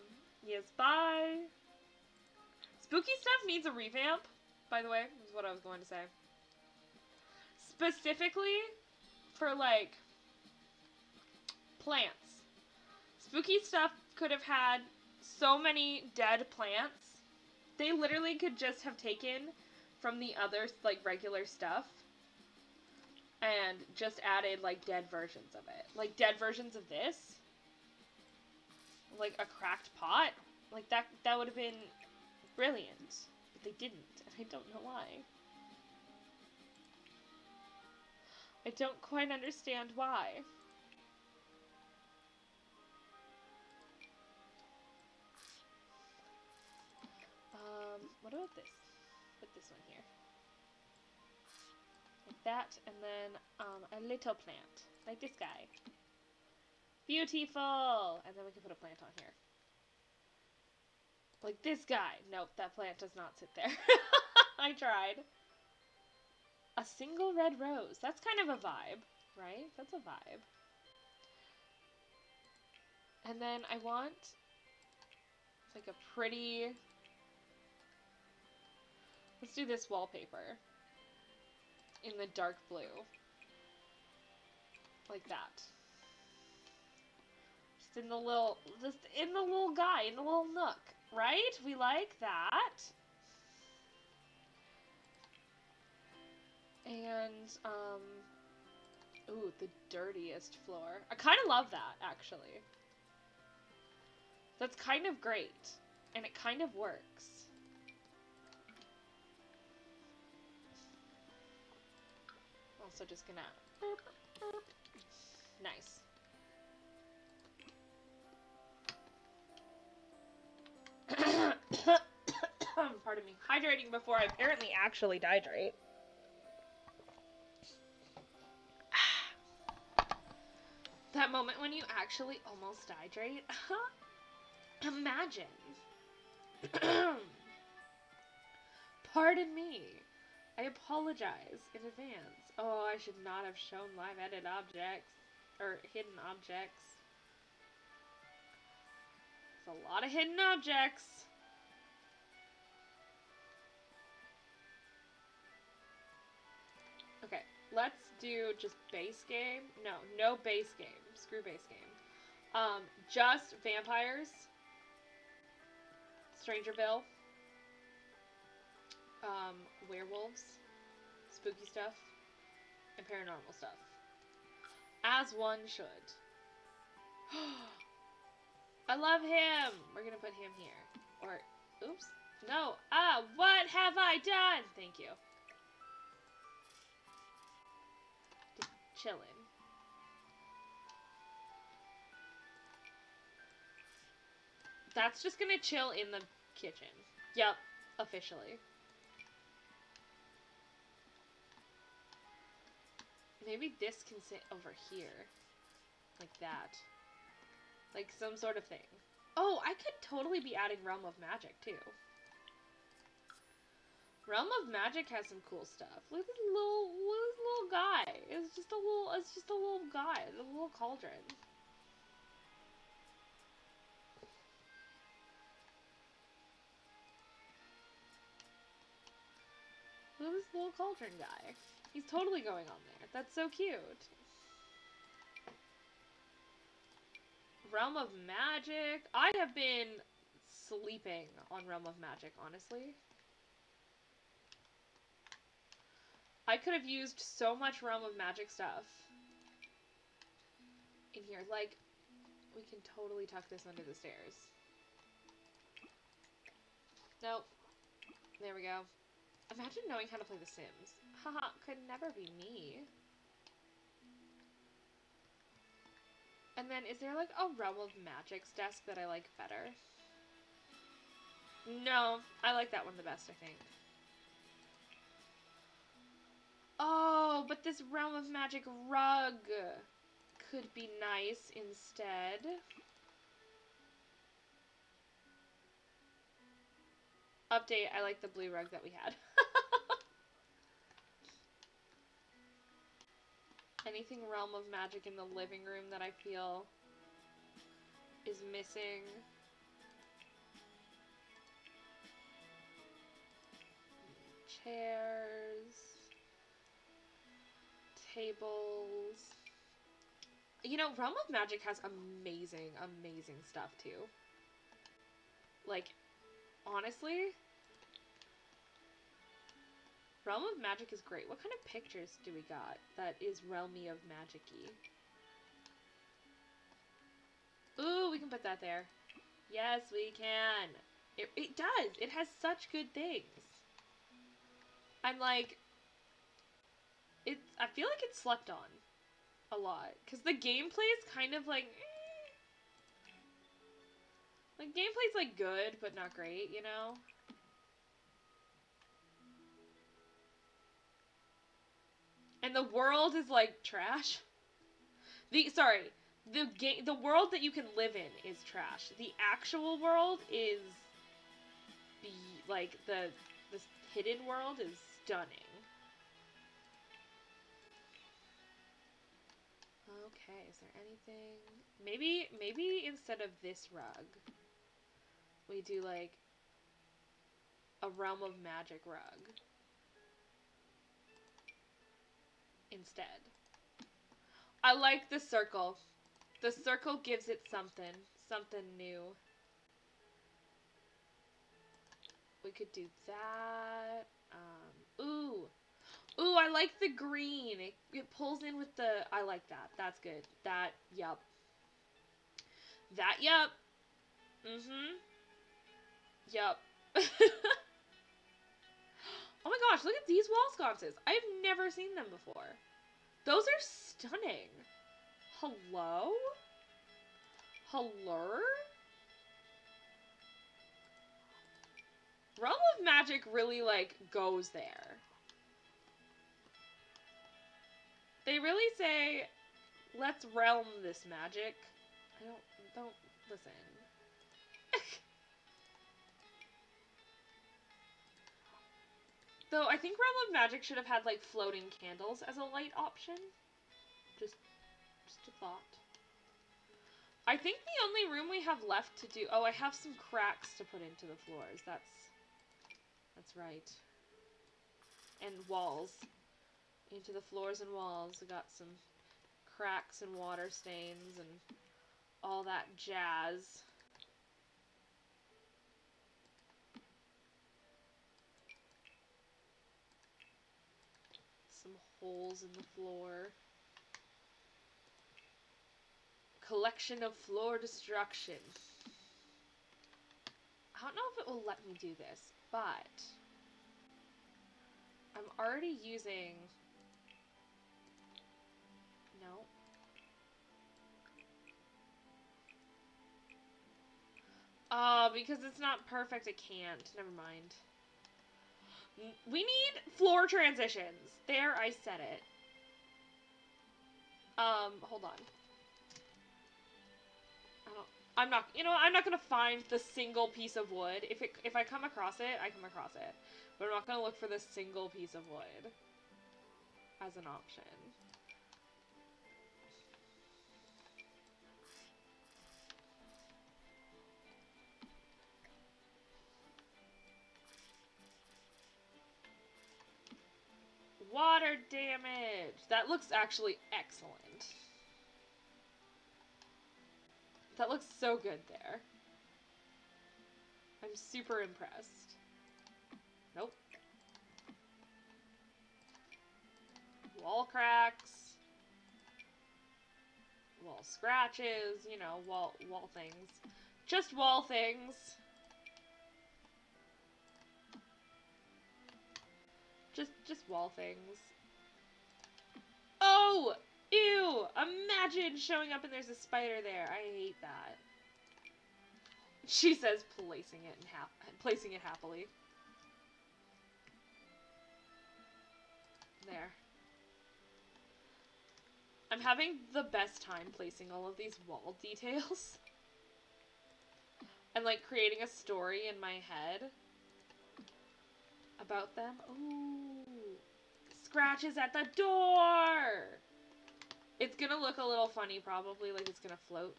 yes, bye. Spooky stuff needs a revamp, by the way, is what I was going to say specifically for like plants. Spooky stuff could have had so many dead plants. They literally could just have taken from the other like regular stuff and just added like dead versions of it. Like dead versions of this. Like a cracked pot. Like that that would have been brilliant. But they didn't. I don't know why. I don't quite understand why. Um, what about this? Put this one here. Like that, and then um, a little plant. Like this guy. Beautiful! And then we can put a plant on here. Like this guy. Nope, that plant does not sit there. [LAUGHS] I tried. A single red rose. That's kind of a vibe, right? That's a vibe. And then I want like a pretty Let's do this wallpaper in the dark blue. Like that. Just in the little, just in the little guy, in the little nook, right? We like that. And, um, ooh, the dirtiest floor. I kind of love that, actually. That's kind of great. And it kind of works. Also just gonna... Nice. [COUGHS] [COUGHS] Pardon me. Hydrating before I apparently actually dehydrate. That moment when you actually almost dehydrate. [LAUGHS] Huh? Imagine. [CLEARS THROAT] Pardon me. I apologize in advance. Oh, I should not have shown live edit objects. Or hidden objects. There's a lot of hidden objects. Okay, let's do just base game. No, no base game. Screw base game. Um, just vampires. Strangerville. Um, werewolves. Spooky stuff. And paranormal stuff. As one should. [GASPS] I love him! We're gonna put him here. Or, oops. No. Ah, what have I done? Thank you. Just chilling. That's just gonna chill in the kitchen. Yep, officially. Maybe this can sit over here. Like that. Like some sort of thing. Oh, I could totally be adding Realm of Magic, too. Realm of Magic has some cool stuff. Look at this little, look at this little guy. It's just a little, it's just a little guy, a little cauldron. At this little cauldron guy. He's totally going on there. That's so cute. Realm of Magic. I have been sleeping on Realm of Magic, honestly. I could have used so much Realm of Magic stuff in here. Like, we can totally tuck this under the stairs. Nope. There we go. Imagine knowing how to play The Sims. Haha, could never be me. And then, is there like a Realm of Magic's desk that I like better? No, I like that one the best, I think. Oh, but this Realm of Magic rug could be nice instead. Update, I like the blue rug that we had. [LAUGHS] Anything Realm of Magic in the living room that I feel is missing. Chairs. Tables. You know, Realm of Magic has amazing, amazing stuff too. Like, honestly, Realm of Magic is great. What kind of pictures do we got that is realmy of magic-y? Ooh, we can put that there. Yes, we can. It, it does. It has such good things. I'm like, it's, I feel like it's slept on a lot. Because the gameplay is kind of like. Like, gameplay's like good, but not great, you know? and the world is like trash. The sorry, the game, the world that you can live in is trash. The actual world is be like the the hidden world is stunning. Okay, is there anything? Maybe maybe instead of this rug, we do like a Realm of Magic rug instead. I like the circle. The circle gives it something, something new. We could do that. Um, ooh. Ooh, I like the green. It, it pulls in with the... I like that. That's good. That, yep. That, yep. Mm-hmm. Yup. [LAUGHS] oh my gosh, look at these wall sconces. I've never seen them before. Those are stunning. Hello? Hello? Realm of Magic really, like, goes there. They really say, let's realm this magic. I don't, don't listen. [LAUGHS] Though I think Realm of Magic should have had like floating candles as a light option. Just just a thought. I think the only room we have left to do Oh, I have some cracks to put into the floors. That's that's right. And walls. Into the floors and walls. I got some cracks and water stains and all that jazz. Some holes in the floor. Collection of floor destruction. I don't know if it will let me do this, but I'm already using no. Oh, because it's not perfect, it can't. Never mind. We need floor transitions. There, I said it. Um, hold on. I don't, I'm not, you know, I'm not gonna find the single piece of wood. If it, if I come across it, I come across it. But I'm not gonna look for the single piece of wood as an option. Water damage! That looks actually excellent. That looks so good there. I'm super impressed. Nope. Wall cracks. Wall scratches, you know, wall wall things. Just wall things. Just, just wall things. Oh! Ew! Imagine showing up and there's a spider there. I hate that. She says placing it in placing it happily. There. I'm having the best time placing all of these wall [LAUGHS] details. and like creating a story in my head about them. Ooh. Scratches at the door! It's gonna look a little funny probably, like it's gonna float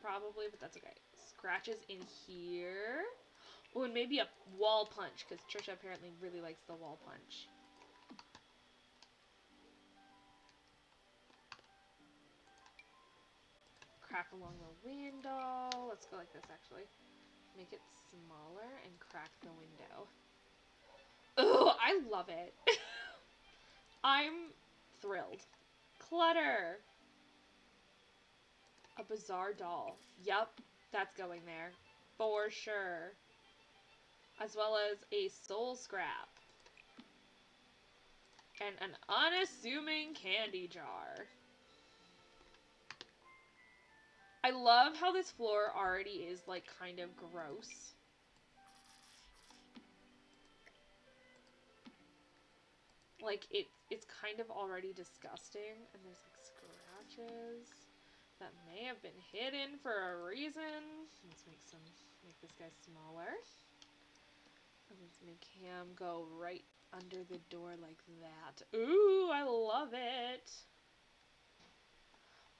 probably, but that's okay. Scratches in here. Oh, and maybe a wall punch, because Tricia apparently really likes the wall punch. Crack along the window. Let's go like this, actually. Make it smaller and crack the window. Oh, I love it. [LAUGHS] I'm thrilled. Clutter. A bizarre doll. Yup, that's going there. For sure. As well as a soul scrap. And an unassuming candy jar. I love how this floor already is, like, kind of gross. like it it's kind of already disgusting and there's like scratches that may have been hidden for a reason. Let's make some make this guy smaller. Let's make him go right under the door like that. Ooh, I love it.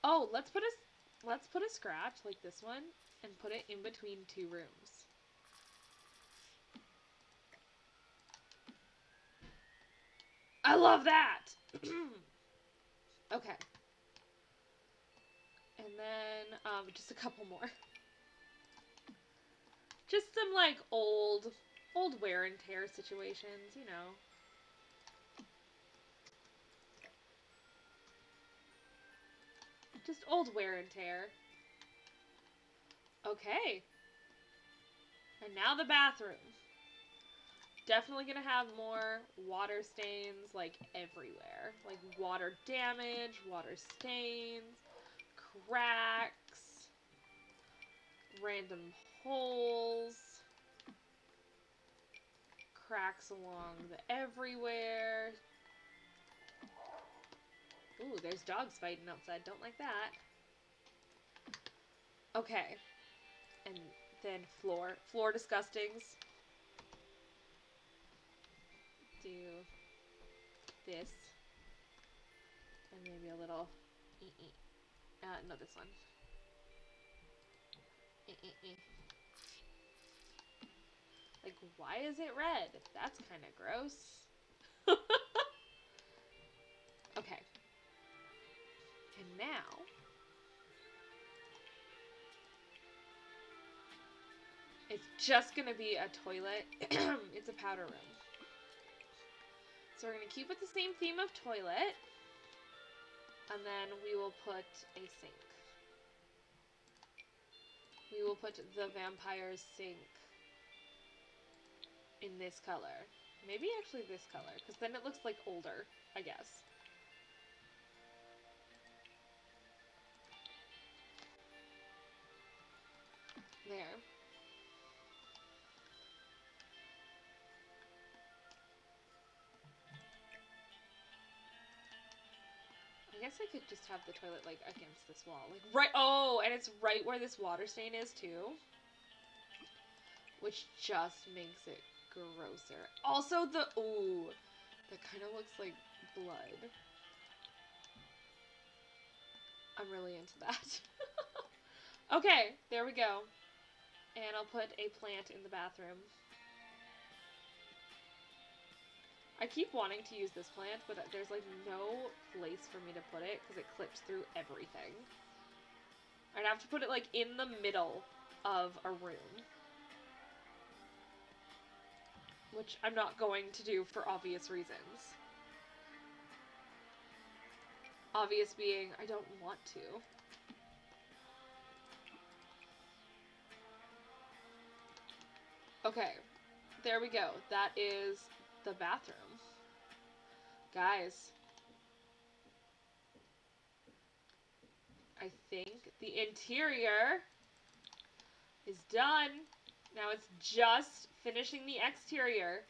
Oh, let's put a let's put a scratch like this one and put it in between two rooms. I love that. okay. And then um, just a couple more. Just some like old, old wear and tear situations, you know. Just old wear and tear. Okay. And now the bathroom. Definitely gonna have more water stains like everywhere. Like water damage, water stains, cracks, random holes, cracks along the everywhere. Ooh, there's dogs fighting outside. Don't like that. Okay. And then floor. Floor disgustings. Do this. And maybe a little... Uh, no, this one. Like, why is it red? That's kind of gross. [LAUGHS] okay. And now... It's just to be a toilet. [CLEARS THROAT] it's a powder room. So we're going to keep with the same theme of toilet. And then we will put a sink. We will put the vampire's sink in this color. Maybe actually this color, because then it looks like older, I guess. There. I could just have the toilet, like, against this wall. Like, right- oh, and it's right where this water stain is, too. Which just makes it grosser. Also, the- ooh, that kind of looks like blood. I'm really into that. [LAUGHS] okay, there we go. And I'll put a plant in the bathroom. I keep wanting to use this plant, but there's like no place for me to put it because it clips through everything. I'd have to put it like in the middle of a room. Which I'm not going to do for obvious reasons. Obvious being, I don't want to. Okay, there we go. That is the bathroom. Guys. I think the interior is done. Now it's just finishing the exterior.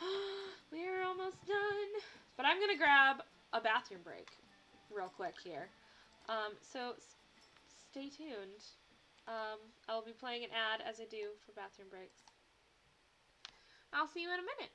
[GASPS] We're almost done. But I'm going to grab a bathroom break real quick here. Um, so stay tuned. Um, I'll be playing an ad as I do for bathroom breaks. I'll see you in a minute.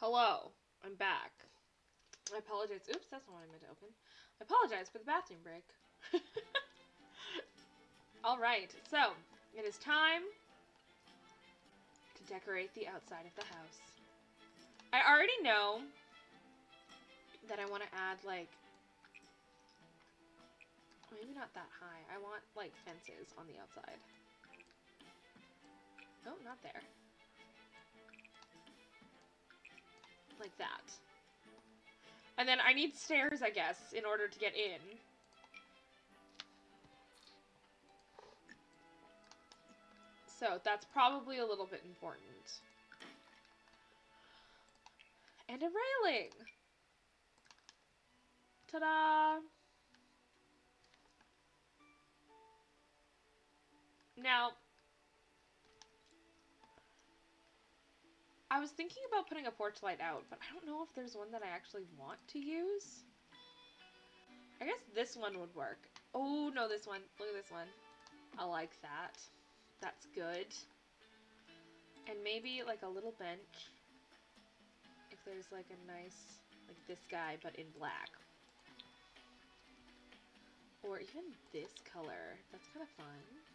Hello, I'm back. I apologize. Oops, that's not what I meant to open. I apologize for the bathroom break. [LAUGHS] Alright, so it is time to decorate the outside of the house. I already know that I want to add, like, maybe not that high. I want, like, fences on the outside. Oh, not there. Like that. And then I need stairs, I guess, in order to get in. So that's probably a little bit important. And a railing! Ta-da! Now, I was thinking about putting a porch light out, but I don't know if there's one that I actually want to use. I guess this one would work. Oh, no, this one. Look at this one. I like that. That's good. And maybe like a little bench. If there's like a nice, like this guy, but in black. Or even this color. That's kind of fun.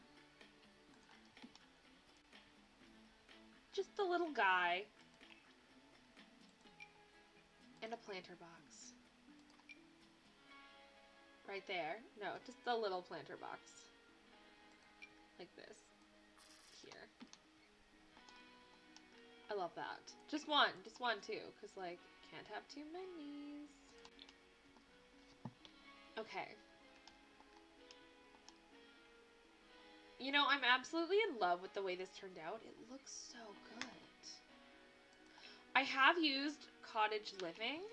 Just a little guy. And a planter box. Right there. No, just a little planter box. Like this. Here. I love that. Just one. Just one, too. Because, like, can't have too many. Okay. You know, I'm absolutely in love with the way this turned out. It looks so good. I have used cottage living,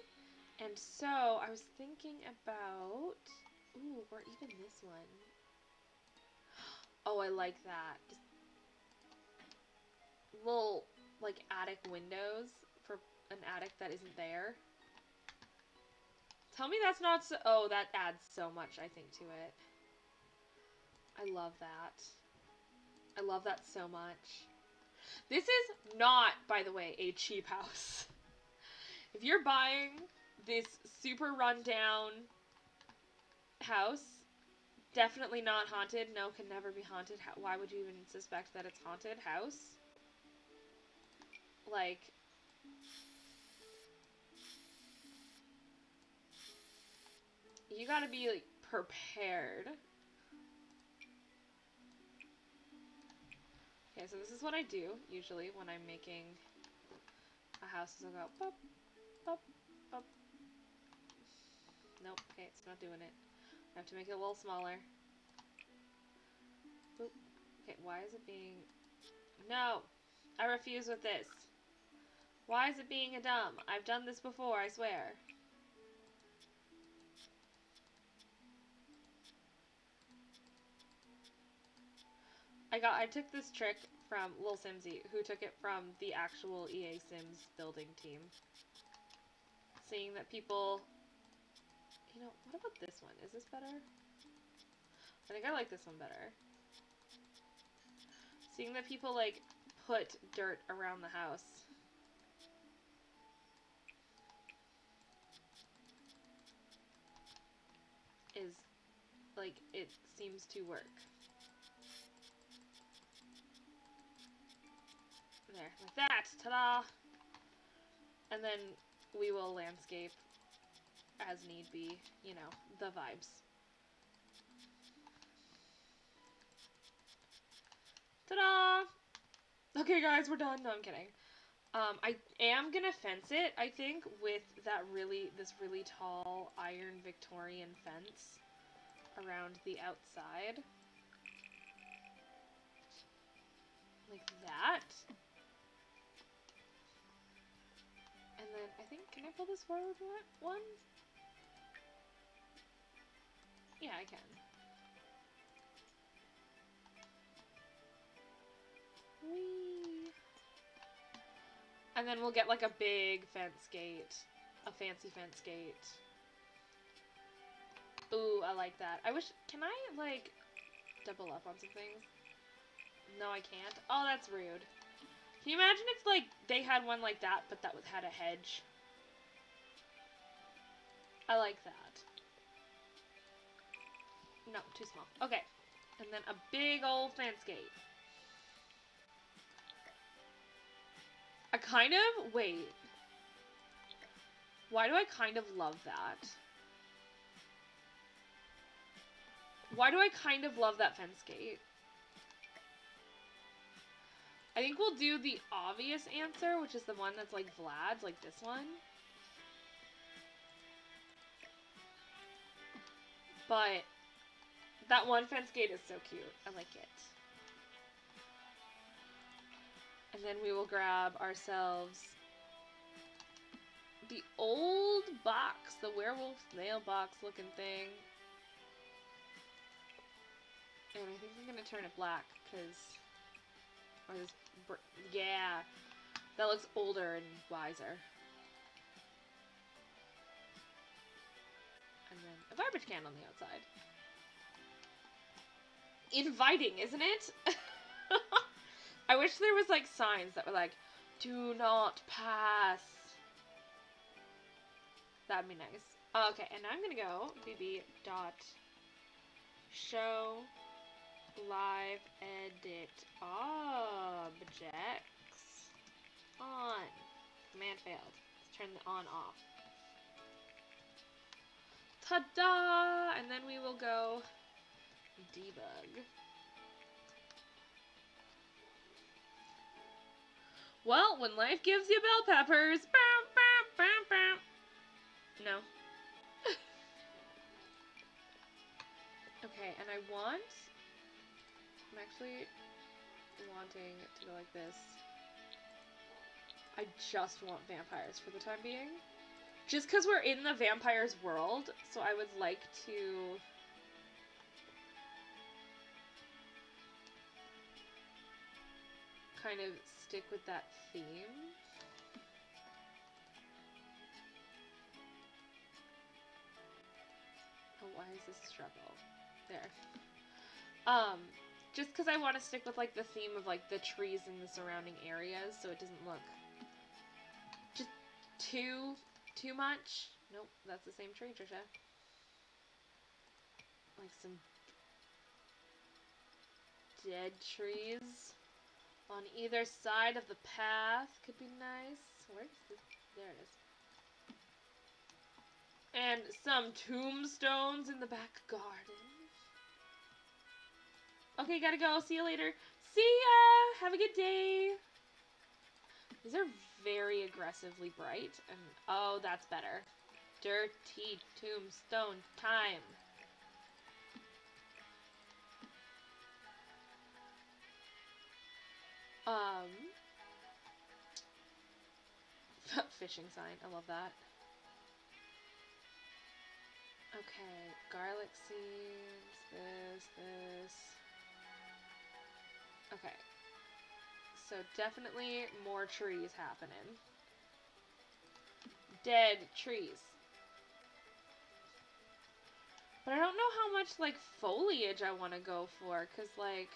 and so I was thinking about... Ooh, or even this one. [GASPS] Oh, I like that. Just little, like, attic windows for an attic that isn't there. Tell me that's not so... Oh, that adds so much, I think, to it. I love that. I love that so much. This is not, by the way, a cheap house. If you're buying this super rundown house, definitely not haunted. No, can never be haunted. Why would you even suspect that it's haunted house? Like, you gotta be like prepared Okay, so this is what I do, usually, when I'm making a house. I'll go, pop, pop, pop. Nope, okay, it's not doing it. I have to make it a little smaller. Boop. Okay, why is it being... No! I refuse with this. Why is it being a dumb? I've done this before, I swear. I got I took this trick from Lilsimsie, who took it from the actual EA Sims building team. Seeing that people you know, what about this one? Is this better? I think I like this one better. Seeing that people like put dirt around the house. Is like it seems to work. There, like that. Ta-da! And then we will landscape as need be, you know, the vibes. Ta-da! Okay, guys, we're done. No, I'm kidding. Um, I am gonna fence it, I think, with that really, this really tall iron Victorian fence around the outside. Like that. Then I think, can I pull this forward one? Yeah, I can. Whee! And then we'll get like a big fence gate. A fancy fence gate. Ooh, I like that. I wish, can I like double up on some things? No, I can't. Oh, that's rude. Can you imagine if like they had one like that, but that was had a hedge? I like that. No, too small. Okay. And then a big old fence gate. I kind of wait. Why do I kind of love that? Why do I kind of love that fence gate? I think we'll do the obvious answer, which is the one that's like Vlad's, like this one. But that one fence gate is so cute. I like it. And then we will grab ourselves the old box, the werewolf mailbox looking thing. And I think I'm gonna turn it black because, or this, yeah, that looks older and wiser. And then a garbage can on the outside. Inviting, isn't it? [LAUGHS] I wish there was like signs that were like, do not pass. That'd be nice. Okay, and I'm gonna go bb dot show live edit objects on. Command failed. Let's turn the on off. Ta-da! And then we will go debug. Well, when life gives you bell peppers, bam, bam, bam. No. [LAUGHS] okay, and I want I'm actually wanting to go like this. I just want vampires for the time being. Just because we're in the vampires world, so I would like to... kind of stick with that theme. Oh, why is this struggle? There. Um, just because I want to stick with like the theme of like the trees in the surrounding areas so it doesn't look just too too much. Nope, that's the same tree, Tricia. Like some dead trees on either side of the path could be nice. Where's this? There it is. And some tombstones in the back garden. Okay, gotta go. See you later. See ya! Have a good day! These are very aggressively bright, and oh, that's better. Dirty tombstone time. Um, [LAUGHS] fishing sign. I love that. Okay, garlic seeds, this, this. Okay. So definitely more trees happening. Dead trees. But I don't know how much, like, foliage I want to go for, because, like...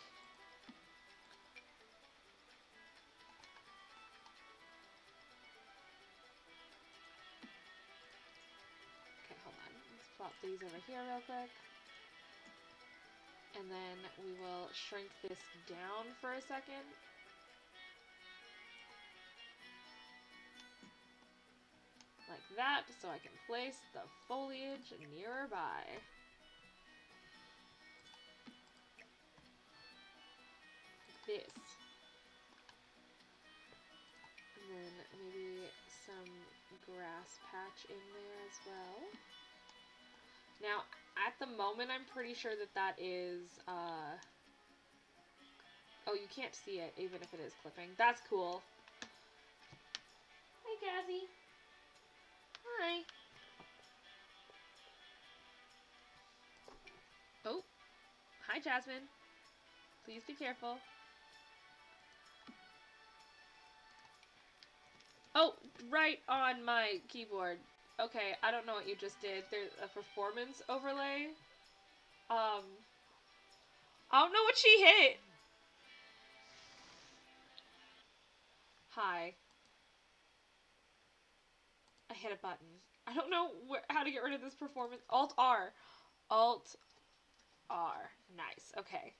Okay, hold on. Let's plop these over here real quick and then we will shrink this down for a second. Like that, so I can place the foliage nearby. Like this. And then maybe some grass patch in there as well. Now, at the moment, I'm pretty sure that that is, uh... Oh, you can't see it, even if it is clipping. That's cool. Hey, Cassie. Hi. Oh. Hi, Jasmine. Please be careful. Oh, right on my keyboard. Okay, I don't know what you just did. There's a performance overlay. Um, I don't know what she hit. Hi. I hit a button. I don't know where, how to get rid of this performance. Alt R. Alt R. Nice. Okay.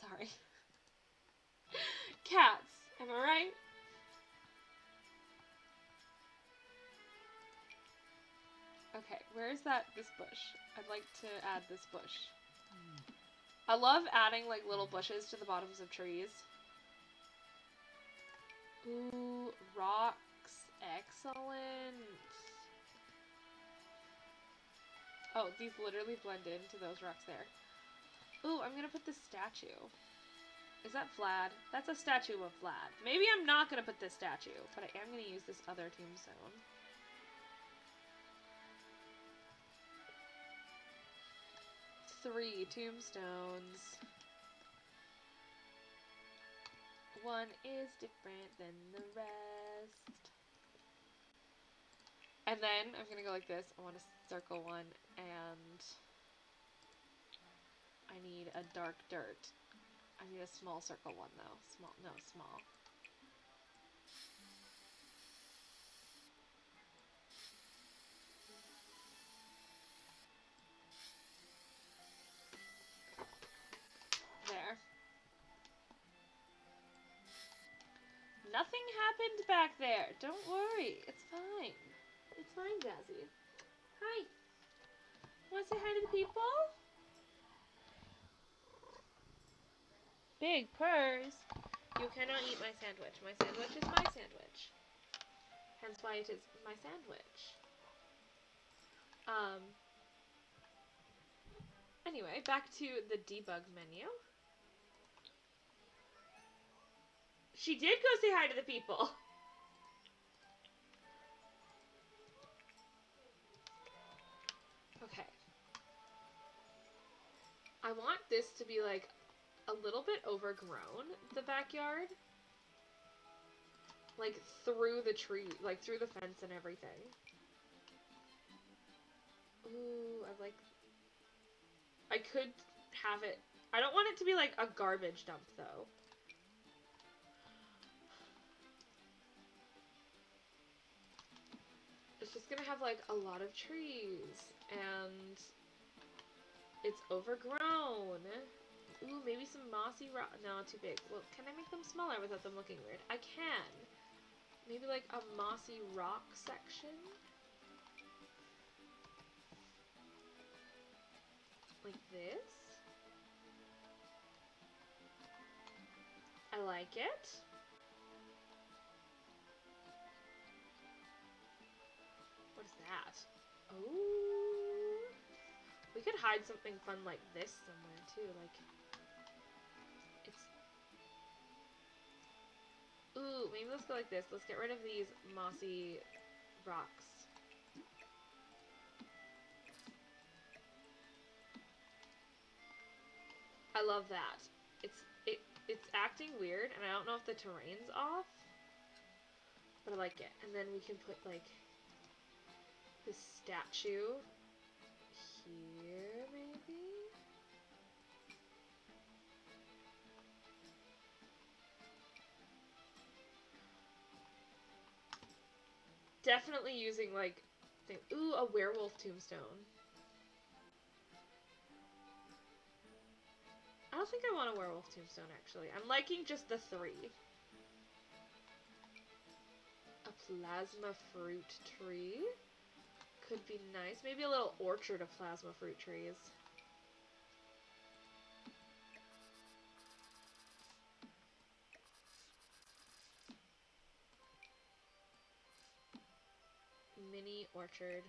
Sorry. [LAUGHS] Cats. Am I right? Okay, where is that, this bush? I'd like to add this bush. I love adding, like, little bushes to the bottoms of trees. Ooh, rocks. Excellent. Oh, these literally blend into those rocks there. Ooh, I'm gonna put this statue. Is that Vlad? That's a statue of Vlad. Maybe I'm not gonna put this statue, but I am gonna use this other tombstone. Three tombstones. One is different than the rest. And then I'm gonna go like this. I want to circle one and I need a dark dirt. I need a small circle one though. Small, no, small. Happened back there. Don't worry. It's fine. It's fine, Jazzy. Hi. Want to say hi to the people? Big purrs. You cannot eat my sandwich. My sandwich is my sandwich. Hence why it is my sandwich. Um. Anyway, back to the debug menu. She did go say hi to the people. Okay. I want this to be like a little bit overgrown, the backyard. Like through the tree, like through the fence and everything. Ooh, I like. I could have it. I don't want it to be like a garbage dump though. Gonna have like a lot of trees and it's overgrown. Ooh, maybe some mossy rock. No, too big. Well, can I make them smaller without them looking weird? I can. Maybe like a mossy rock section. Like this. I like it. That? Oh. We could hide something fun like this somewhere too, like it's Ooh, maybe let's go like this. Let's get rid of these mossy rocks. I love that. It's it it's acting weird and I don't know if the terrain's off. But I like it. And then we can put like statue here, maybe? Definitely using, like, thing. Ooh, a werewolf tombstone. I don't think I want a werewolf tombstone, actually. I'm liking just the three. A plasma fruit tree could be nice. Maybe a little orchard of plasma fruit trees. Mini orchard.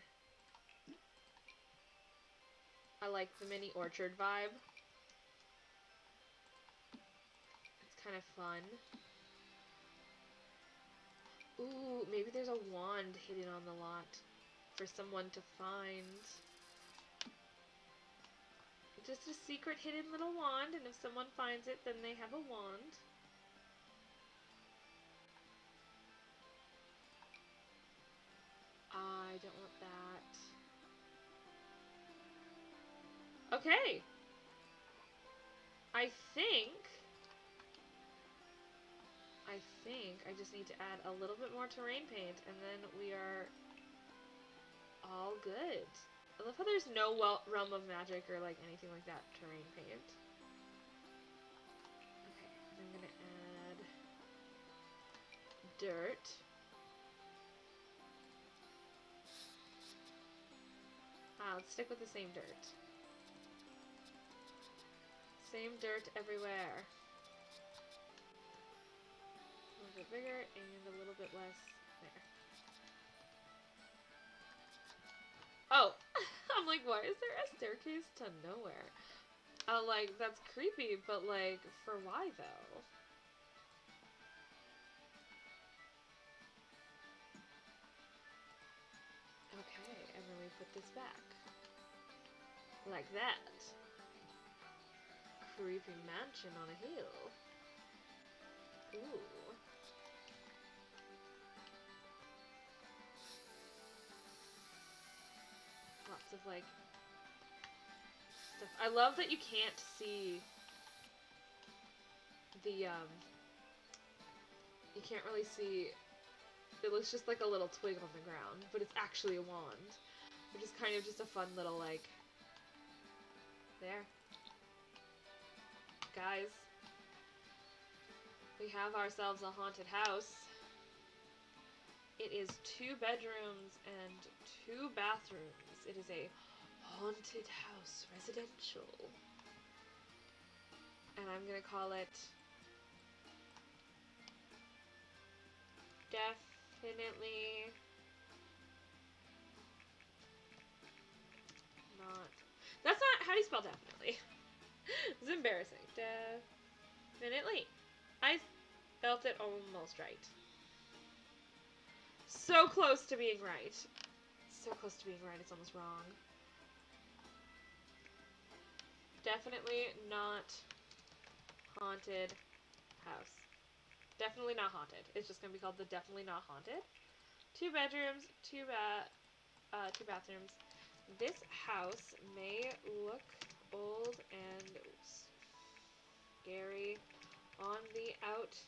I like the mini orchard vibe. It's kind of fun. Ooh, maybe there's a wand hidden on the lot for someone to find. Just a secret hidden little wand, and if someone finds it, then they have a wand. I don't want that. Okay. I think I think I just need to add a little bit more terrain paint and then we are all good. I love how there's no wel- realm of magic or like anything like that terrain paint. Okay, I'm gonna add dirt. Ah, let's stick with the same dirt. Same dirt everywhere. A little bit bigger and a little bit less Oh! [LAUGHS] I'm like, why is there a staircase to nowhere? Uh, like, that's creepy, but like, for why though? Okay, and then we put this back. Like that. Creepy mansion on a hill. Ooh. Of like stuff. I love that you can't see the um you can't really see it looks just like a little twig on the ground, but it's actually a wand. Which is kind of just a fun little like there. Guys, we have ourselves a haunted house. It is two bedrooms and two bathrooms. It is a haunted house residential. And I'm gonna call it definitely not. That's not how do you spell definitely? [LAUGHS] it's embarrassing. Definitely. I spelt it almost right. So close to being right. So close to being right, it's almost wrong. Definitely not haunted house. Definitely not haunted. It's just gonna be called the definitely not haunted. Two bedrooms, two bath, uh, two bathrooms. This house may look old and scary on the outside,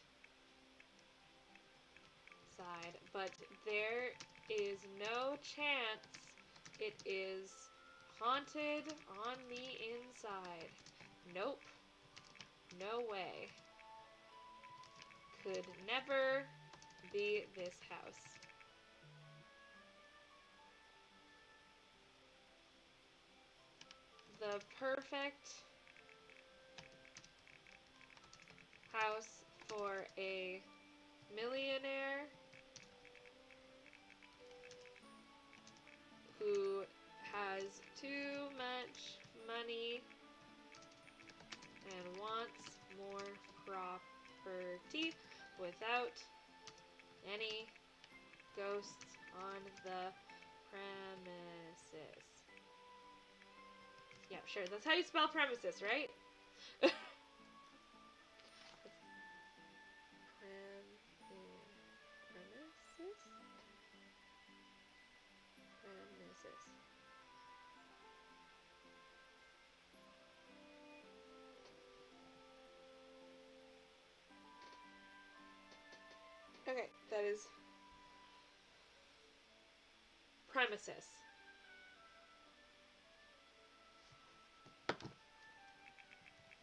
but there is no chance it is haunted on the inside. Nope. No way. Could never be this house. The perfect house for a millionaire who has too much money and wants more property without any ghosts on the premises. Yeah, sure. That's how you spell premises, right? [LAUGHS] Okay, that is premises.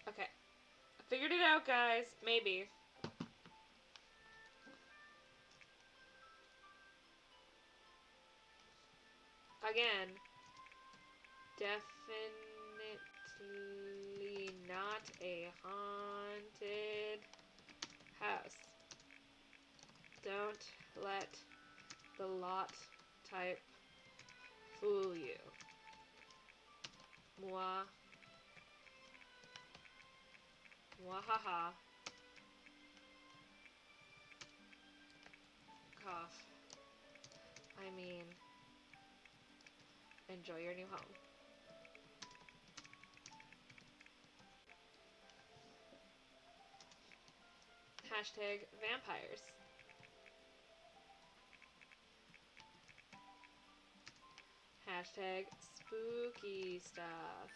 Okay. I figured it out, guys. Maybe. Again, definitely not a haunted house. Don't let the lot type fool you. Moi. Mwahaha. Cough. I mean, enjoy your new home. Hashtag vampires. Hashtag spooky stuff.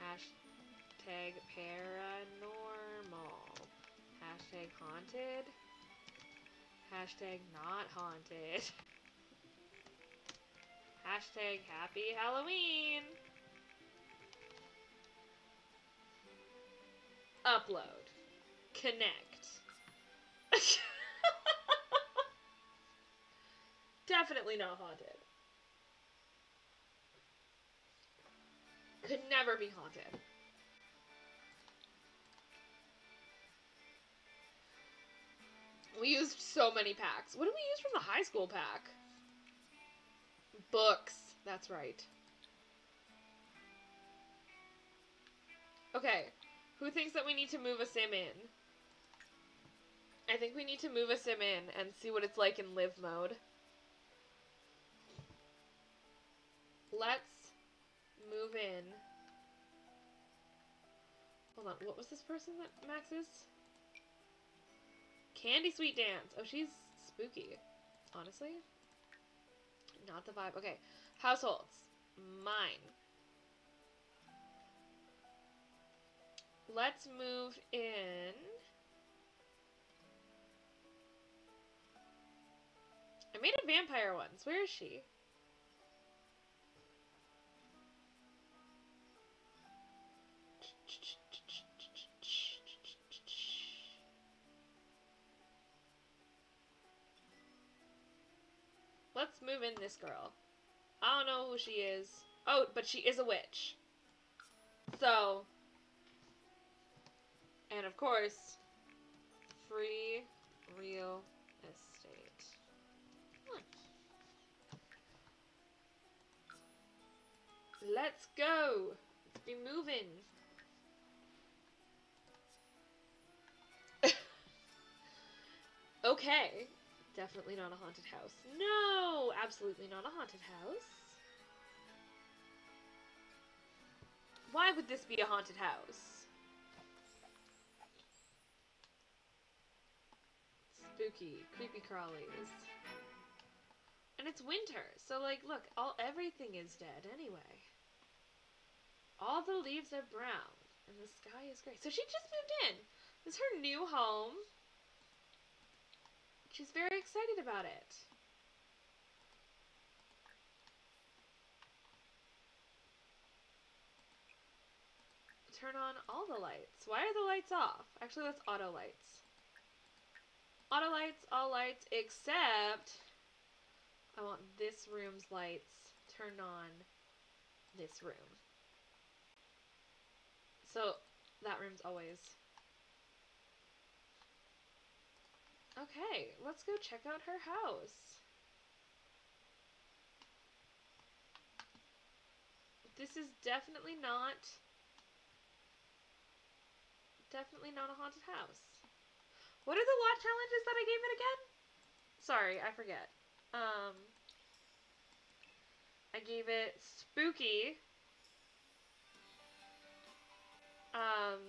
Hashtag paranormal. Hashtag haunted. Hashtag not haunted. [LAUGHS] Hashtag happy Halloween. Upload. Connect. [LAUGHS] Definitely not haunted. Could never be haunted. We used so many packs. What did we use from the high school pack? Books. That's right. Okay. Who thinks that we need to move a sim in? I think we need to move a sim in and see what it's like in live mode. Let's move in. Hold on, what was this person that Max is? Candy Sweet Dance. Oh, she's spooky. Honestly. Not the vibe. Okay. Households. Mine. Let's move in. I made a vampire once. Where is she? In this girl. I don't know who she is. Oh, but she is a witch. So, and of course, free real estate. Let's go. Let's be moving. [LAUGHS] okay. Definitely not a haunted house. No, absolutely not a haunted house. Why would this be a haunted house? Spooky, creepy crawlies. And it's winter, so like, look, all everything is dead anyway. All the leaves are brown, and the sky is gray. So she just moved in. This is her new home. She's very excited about it. Turn on all the lights. Why are the lights off? Actually, that's auto lights. Auto lights, all lights, except I want this room's lights turned on this room. So that room's always Okay, let's go check out her house. This is definitely not definitely not a haunted house. What are the lot challenges that I gave it again? Sorry, I forget. Um I gave it spooky. Um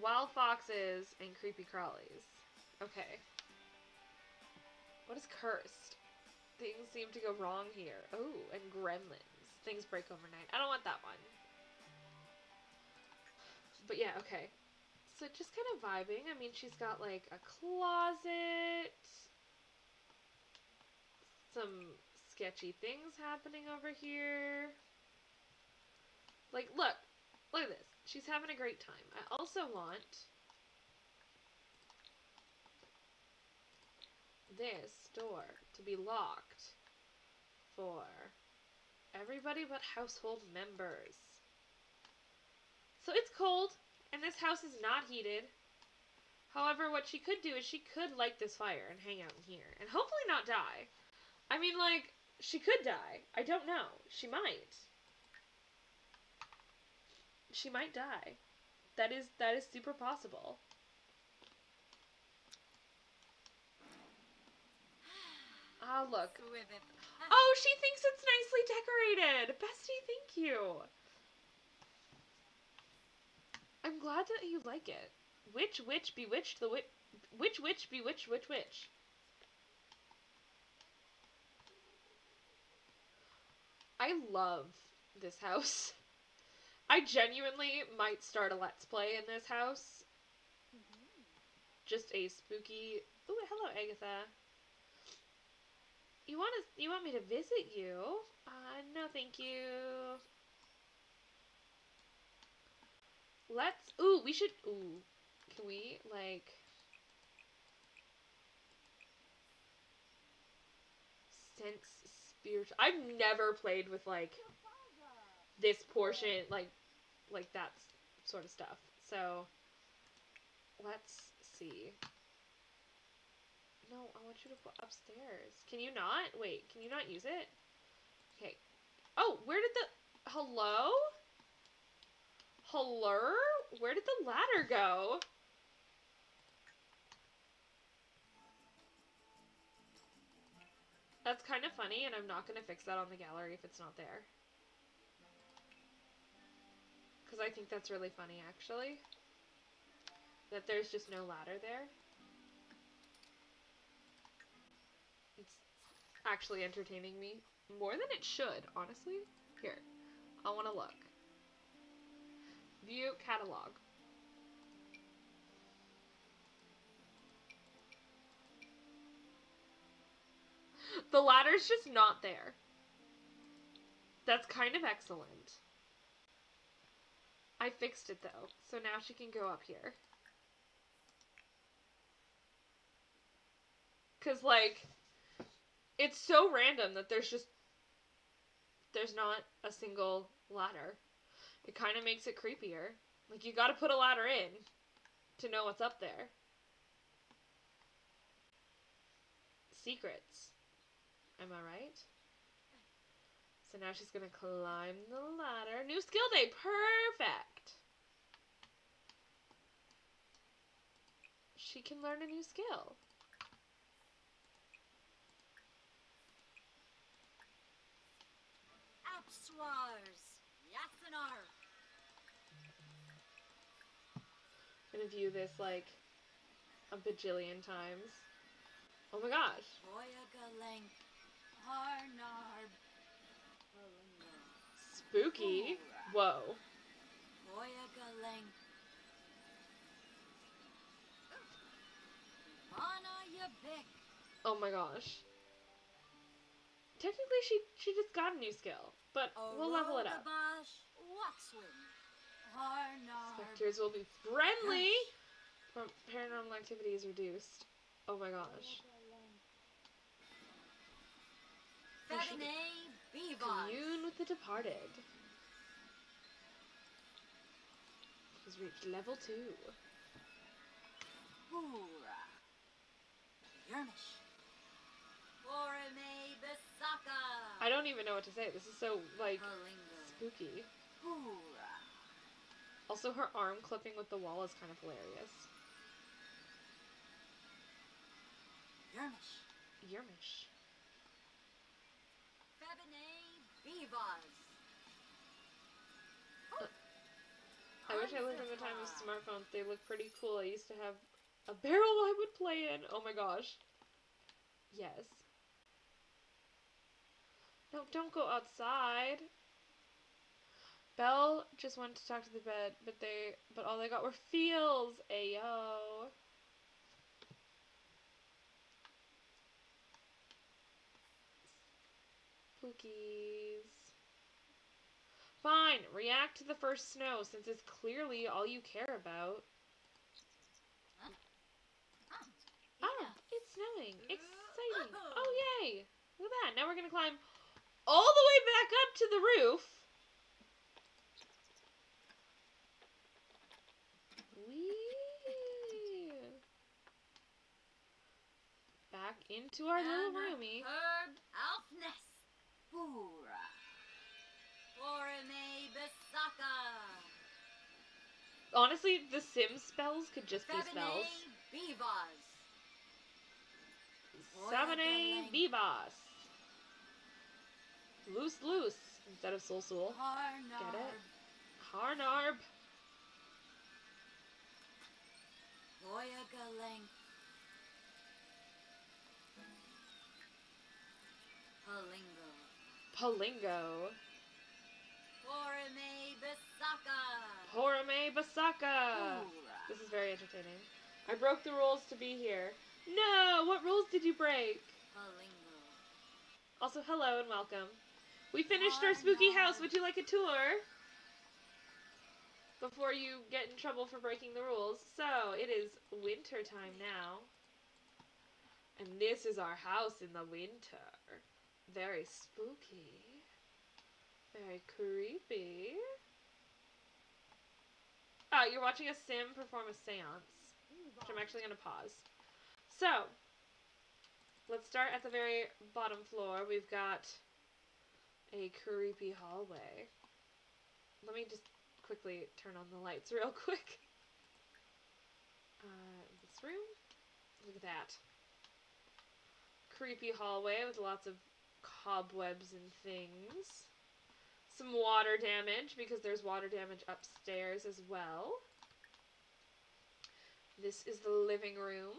wild foxes and creepy crawlies. Okay. What is cursed? Things seem to go wrong here. Oh, and gremlins. Things break overnight. I don't want that one. But yeah, okay. So just kind of vibing. I mean, she's got like a closet. Some sketchy things happening over here. Like, look. Look at this. She's having a great time. I also want this door to be locked for everybody but household members. So it's cold, and this house is not heated. However, what she could do is she could light this fire and hang out in here, and hopefully not die. I mean, like, she could die. I don't know. She might. She might die. That is that is super possible. Ah, look. Oh, she thinks it's nicely decorated. Bestie, thank you. I'm glad that you like it. Which witch bewitched the witch? Which witch bewitched which witch? I love this house. [LAUGHS] I genuinely might start a let's play in this house. just a spooky. Ooh, hello, Agatha. You want to? You want me to visit you? Uh, no, thank you. Let's. Ooh, we should. Ooh, can we like? Sense spiritual. I've never played with like this portion, like, like that sort of stuff. So, let's see. No, I want you to put upstairs. Can you not? Wait, can you not use it? Okay. Oh, where did the hello? Hello? Where did the ladder go? That's kind of funny, and I'm not going to fix that on the gallery if it's not there. Because I think that's really funny, actually. That there's just no ladder there. It's actually entertaining me more than it should, honestly. Here, I want to look. View catalog. The ladder's just not there. That's kind of excellent. I fixed it though, so now she can go up here. Cause like, it's so random that there's just, there's not a single ladder. It kind of makes it creepier. Like you gotta put a ladder in to know what's up there. Secrets. Am I right? So now she's gonna climb the ladder. New skill day, perfect. She can learn a new skill. Apswars. Yasanar. Gonna view this like a bajillion times. Oh my gosh. Boyagaling. Harnarb. Balingo. Spooky. Whoa. Boyagaling. Mana Yabik. Oh my gosh. Technically she she just got a new skill, but we'll level it up. Orogabash, Specters will be friendly. From paranormal activity is reduced. Oh my gosh. Febine Bebas. Commune with the departed. She's reached level two. Hoorah. Yermish. Orime Bisaka. I don't even know what to say. This is so like Kalinga. spooky. Hoorah. Also, her arm clipping with the wall is kind of hilarious. Yermish. Yermish. Febine Bebas. Uh, I wish I lived in the time of smartphones. They look pretty cool. I used to have a barrel I would play in. Oh my gosh. Yes. No, don't go outside. Belle just went to talk to the bed, but they but all they got were feels. Ayo. Pookies. Fine, react to the first snow since it's clearly all you care about. Oh, it's snowing. Exciting. Oh, yay. Look at that. Now we're going to climb all the way back up to the roof. Whee! Back into our little roomy. Herb Alfness. Bisaka. Honestly, the Sims spells could just be spells. Febine Bebas. Sabane Bebas. Loose loose instead of soul soul. Harnarb. Get it? Harnarb. Boyagaling. Palingo. Palingo. Orime Bisaka. Horame Basaka. This is very entertaining. I broke the rules to be here. No! What rules did you break? Palingo. Also, hello and welcome. We finished our spooky house. Would you like a tour? Before you get in trouble for breaking the rules. So, it is winter time now. And this is our house in the winter. Very spooky. Very creepy. Ah, you're watching a sim perform a seance. Which I'm actually going to pause. So, let's start at the very bottom floor. We've got a creepy hallway. Let me just quickly turn on the lights [LAUGHS] real quick. Uh, this room. Look at that. Creepy hallway with lots of cobwebs and things. Some water damage because there's water damage upstairs as well. This is the living room.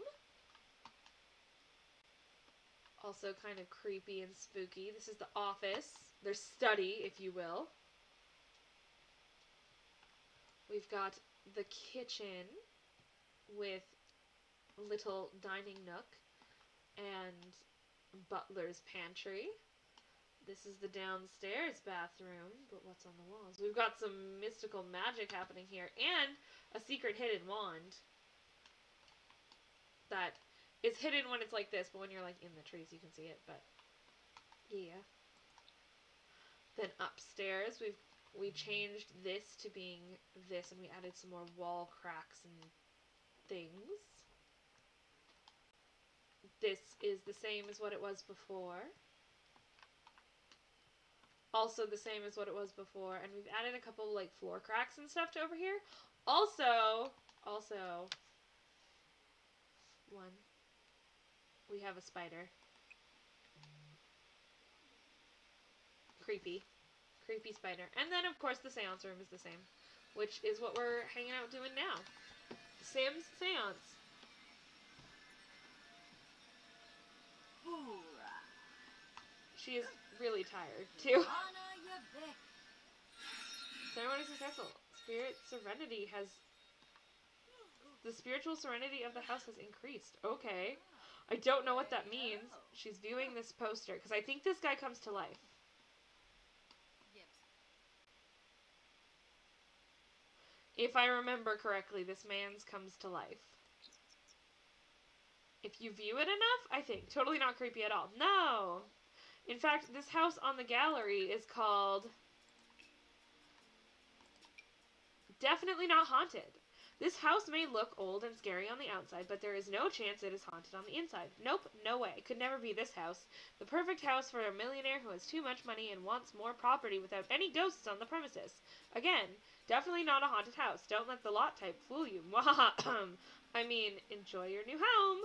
Also kind of creepy and spooky. This is the office, their study, if you will. We've got the kitchen with little dining nook and butler's pantry. This is the downstairs bathroom, but what's on the walls? We've got some mystical magic happening here and a secret hidden wand that is hidden when it's like this, but when you're like in the trees you can see it, but yeah. Then upstairs we've we changed this to being this and we added some more wall cracks and things. This is the same as what it was before. Also the same as what it was before, and we've added a couple like floor cracks and stuff to over here. Also, also, one, we have a spider. Creepy. Creepy spider. And then, of course, the seance room is the same, which is what we're hanging out doing now. Sam's seance. She is really tired, too. Ceremony successful. Spirit serenity has. The spiritual serenity of the house has increased. Okay. I don't know what that means. She's viewing this poster because I think this guy comes to life. If I remember correctly, this man's comes to life. If you view it enough, I think. Totally not creepy at all. No! In fact, this house on the gallery is called. Definitely not haunted. This house may look old and scary on the outside, but there is no chance it is haunted on the inside. Nope, no way. It could never be this house. The perfect house for a millionaire who has too much money and wants more property without any ghosts on the premises. Again, definitely not a haunted house. Don't let the lot type fool you. [LAUGHS] I mean, enjoy your new home.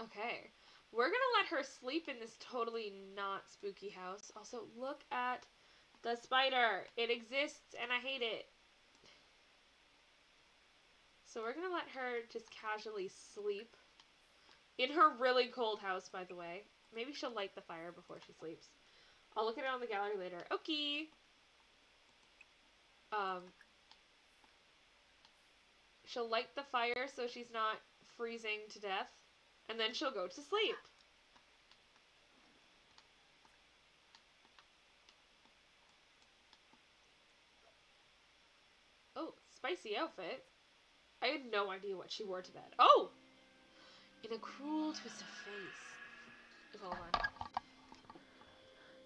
Okay. We're gonna let her sleep in this totally not spooky house. Also, look at the spider. It exists and I hate it. So we're gonna let her just casually sleep. In her really cold house, by the way. Maybe she'll light the fire before she sleeps. I'll look at it on the gallery later. Okay. Um, she'll light the fire so she's not freezing to death and then she'll go to sleep. Oh, spicy outfit. I had no idea what she wore to bed. Oh! In a cruel twist of face. Hold on.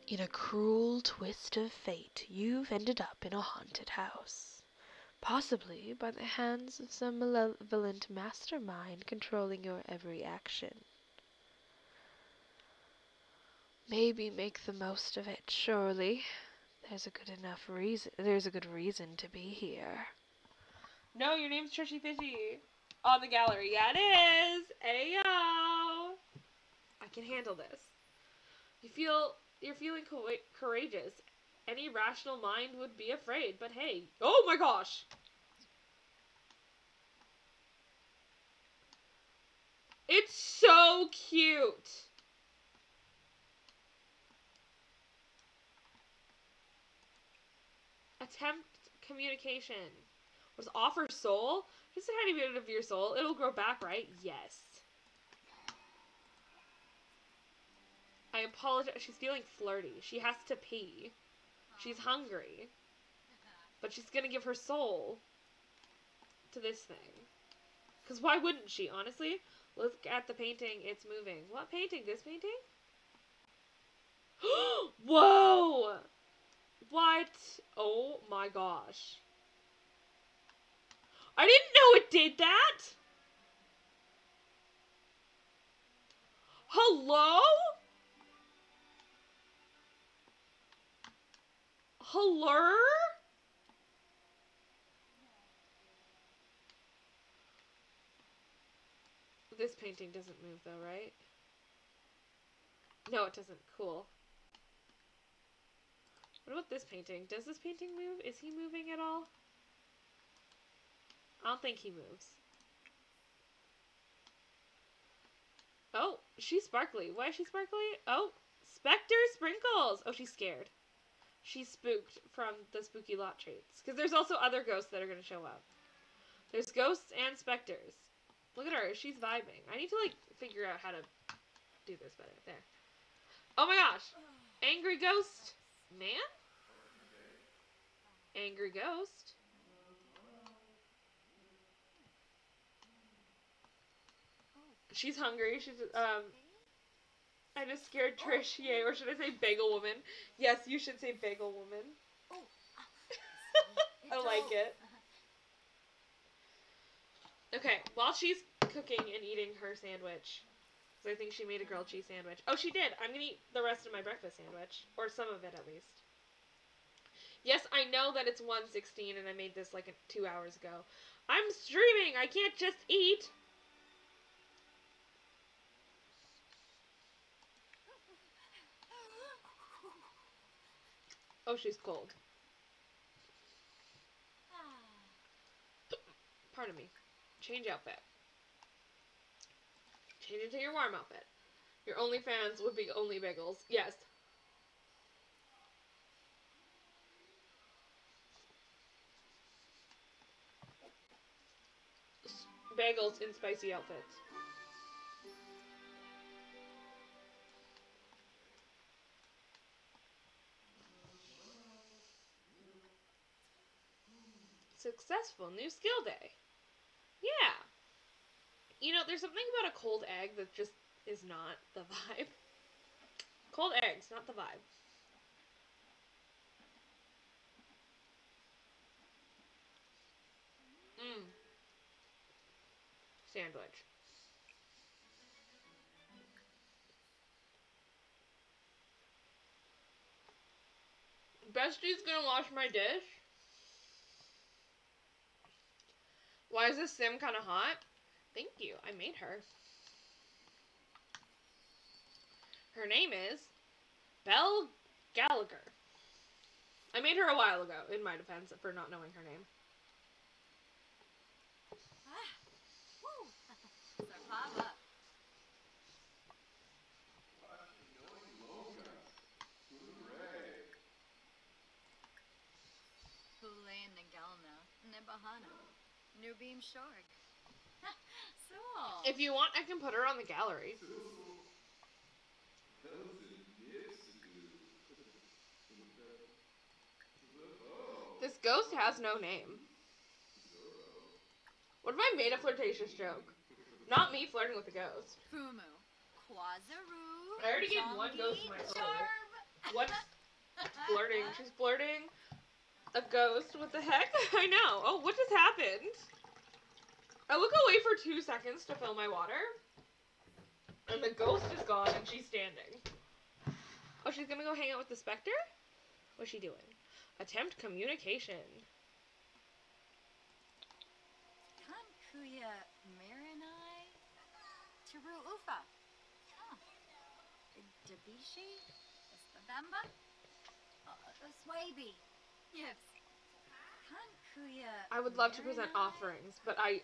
In a cruel twist of fate, you've ended up in a haunted house. Possibly by the hands of some malevolent mastermind controlling your every action. Maybe make the most of it, surely. There's a good enough reason there's a good reason to be here. No, your name's Trishy Fishy. On the gallery. Yeah, it is. Ayo. I can handle this. You feel you're feeling co- courageous. Any rational mind would be afraid, but hey, oh my gosh. It's so cute. Attempt communication. Was offer soul? Just a tiny bit of your soul. It'll grow back, right? Yes. I apologize. She's feeling flirty. She has to pee. She's hungry. But she's gonna give her soul to this thing. Because why wouldn't she, honestly? Look at the painting. It's moving. What painting? This painting? [GASPS] Whoa! What? Oh my gosh. I didn't know it did that! Hello? Hello? This painting doesn't move though, right? No, it doesn't. Cool. What about this painting? Does this painting move? Is he moving at all? I don't think he moves. Oh, she's sparkly. Why is she sparkly? Oh, Spectre Sprinkles! Oh, she's scared. She's spooked from the spooky lot traits. Because there's also other ghosts that are going to show up. There's ghosts and specters. Look at her. She's vibing. I need to, like, figure out how to do this better. There. Oh my gosh. Angry ghost man? Angry ghost. She's hungry. She's, um, I just scared Trish. Yay. Or should I say bagel woman? Yes, you should say bagel woman. [LAUGHS] I like it. Okay, while she's cooking and eating her sandwich, because I think she made a grilled cheese sandwich. Oh, she did. I'm gonna eat the rest of my breakfast sandwich, or some of it at least. Yes, I know that it's 1:16 and I made this like two hours ago. I'm streaming. I can't just eat. Oh, she's cold. Ah. Pardon me. Change outfit. Change into your warm outfit. Your only fans would be only bagels. Yes. Bagels in spicy outfits. Successful new skill day. Yeah. You know, there's something about a cold egg that just is not the vibe. [LAUGHS] Cold eggs, not the vibe. Mmm. Sandwich. Bestie's gonna wash my dish. Why is this sim kind of hot? Thank you. I made her. Her name is Belle Gallagher. I made her a while ago, in my defense, for not knowing her name. Ah, Nagalna, Nebahana, Nubim Shark. [LAUGHS] so. If you want, I can put her on the gallery. This ghost has no name. What if I made a flirtatious joke? Not me flirting with a ghost. Fumu, Quazaru. I already gave one ghost my soul. What's [LAUGHS] flirting? She's flirting a ghost. What the heck? [LAUGHS] I know. Oh, what just happened? I look away for two seconds to fill my water, and the ghost is gone, and she's standing. Oh, she's gonna go hang out with the specter? What's she doing? Attempt communication. Kankuya Marinai. Tiru Ufa. Dabishi? Estabamba? Uh, Swaby. Yes. I would love to present offerings, but I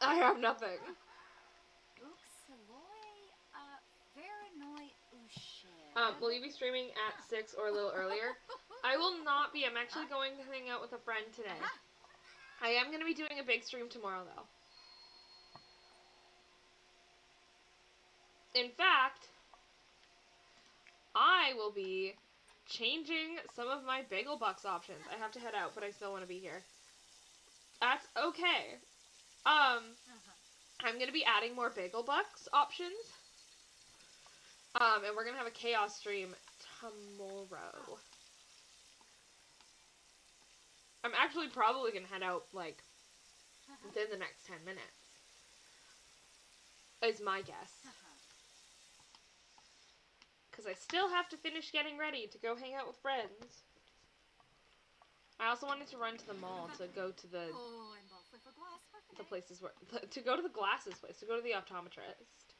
I have nothing. Uxaloy. Uh, Veranoi Ushe. Um, will you be streaming at six or a little earlier? [LAUGHS] I will not be. I'm actually going to hang out with a friend today. I am going to be doing a big stream tomorrow, though. In fact, I will be changing some of my Bagel Bucks options. I have to head out, but I still want to be here. That's okay. Um, I'm going to be adding more Bagel Bucks options. Um, and we're going to have a chaos stream tomorrow. I'm actually probably going to head out, like, within the next 10 minutes. Is my guess. Because I still have to finish getting ready to go hang out with friends. I also wanted to run to the mall to go to the the places where [LAUGHS] to go to the glasses place to go to the optometrist.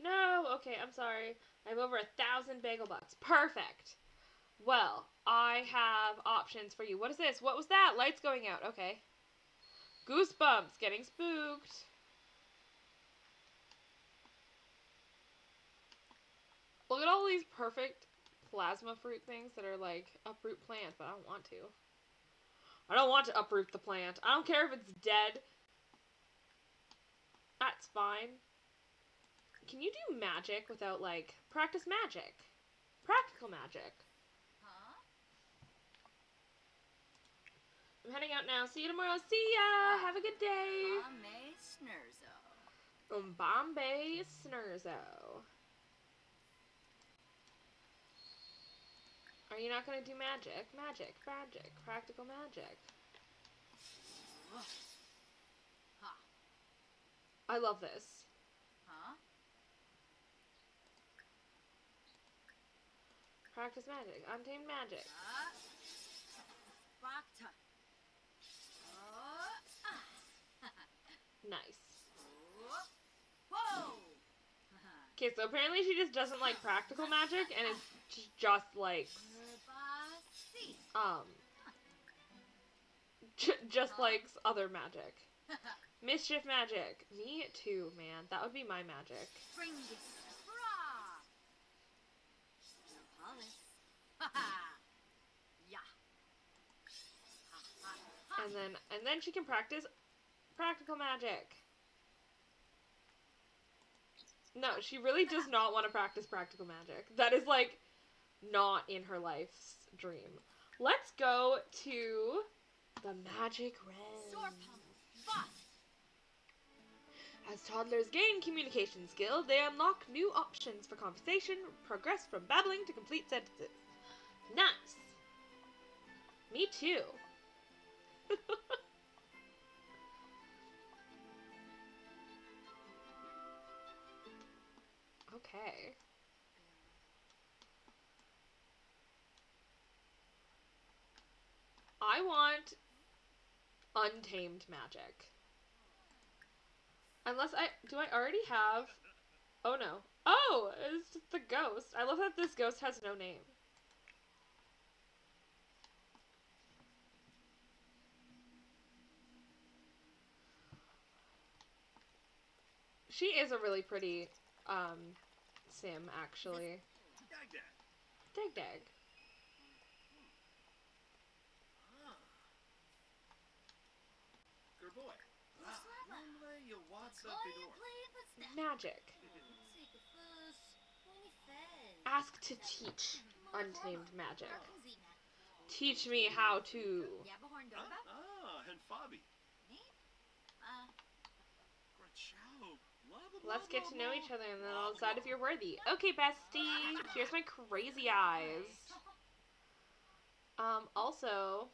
No, okay, I'm sorry. I have over a thousand bagel bucks. Perfect. Well, I have options for you. What is this? What was that? Lights going out. Okay. Goosebumps. Getting spooked. Look at all these perfect plasma fruit things that are like uproot plants, but I don't want to. I don't want to uproot the plant. I don't care if it's dead. That's fine. Can you do magic without like practice magic? Practical magic. Huh? I'm heading out now. See you tomorrow. See ya. Have a good day. Ame Snurzo. Um, Bombay Snurzo. Are you not gonna do magic? Magic, magic, practical magic. Ha. I love this. Huh? Practice magic, untamed magic. Uh. Nice. [LAUGHS] [LAUGHS] Okay, so apparently she just doesn't like practical magic and it's just like. Um just likes other magic. [LAUGHS] Mischief magic. Me too, man. That would be my magic. [LAUGHS] And then and then she can practice practical magic. No, she really does [LAUGHS] not want to practice practical magic. That is like not in her life's dream. Let's go to the magic Sword realm. As toddlers gain communication skill, they unlock new options for conversation, progress from babbling to complete sentences. Nice. Me too. [LAUGHS] okay. I want untamed magic. Unless I do I already have Oh no. Oh, it's the ghost. I love that this ghost has no name. She is a really pretty um sim actually. Dag dag. Dag dag. Ah. Good boy. Ah, Normally you what's up the door. Magic. Ask to teach untamed magic. Teach me how to. Let's get to know each other and then I'll decide if you're worthy. Okay, bestie. Here's my crazy eyes. Um, also,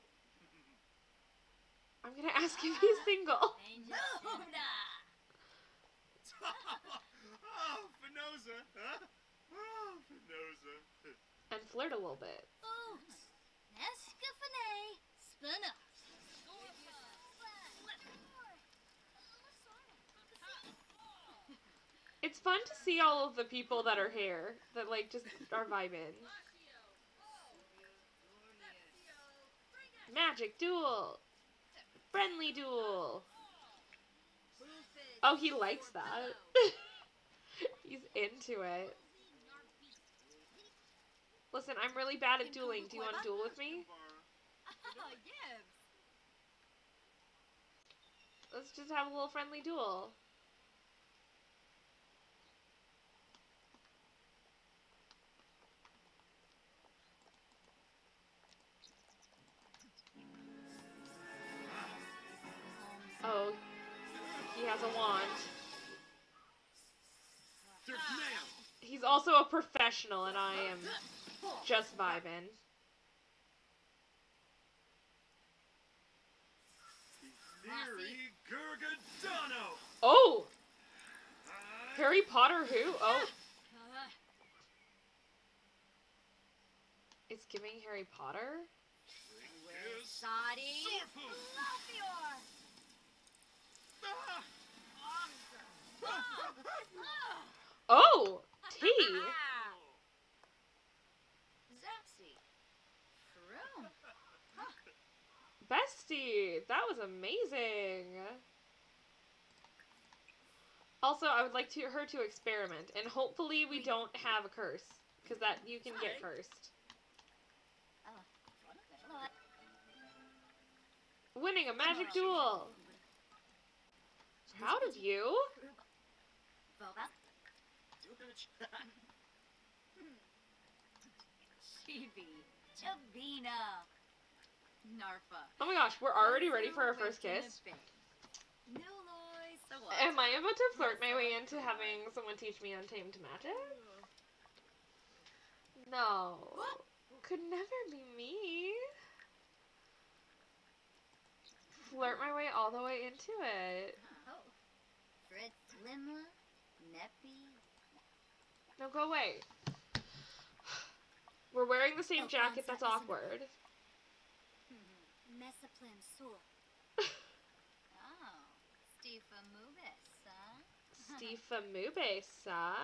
I'm gonna ask if he's single. [LAUGHS] [LAUGHS] [LAUGHS] oh, Finoza, huh? Oh, Finoza. And flirt a little bit. Spinner. It's fun to see all of the people that are here that like just are vibing. Magic duel. Friendly duel. Oh, he likes that. [LAUGHS] He's into it. Listen, I'm really bad at dueling. Do you want to duel with me? Let's just have a little friendly duel. Oh, he has a wand. He's also a professional, and I am just vibing. Theory Gargadano! Oh! Harry Potter who? Oh, it's giving Harry Potter? Sadi. Oh! T! Zepsy. Vroom. Bestie! That was amazing! Also, I would like to her to experiment, and hopefully we don't have a curse, because that you can get cursed. Oh, Winning a magic duel! Proud of you! Boba. Chibi. Chabina. Narfa. Oh my gosh, we're already ready for our first kiss. Nuloy. So what? Am I about to flirt my way into having someone teach me Untamed Magic? No. Could never be me. Flirt my way all the way into it. Oh. Fritz Limla. Neppy. No, go away. We're wearing the same jacket, that's awkward. Sul. [LAUGHS] Oh. Stifa Mubis, huh? Stifa Mubesa.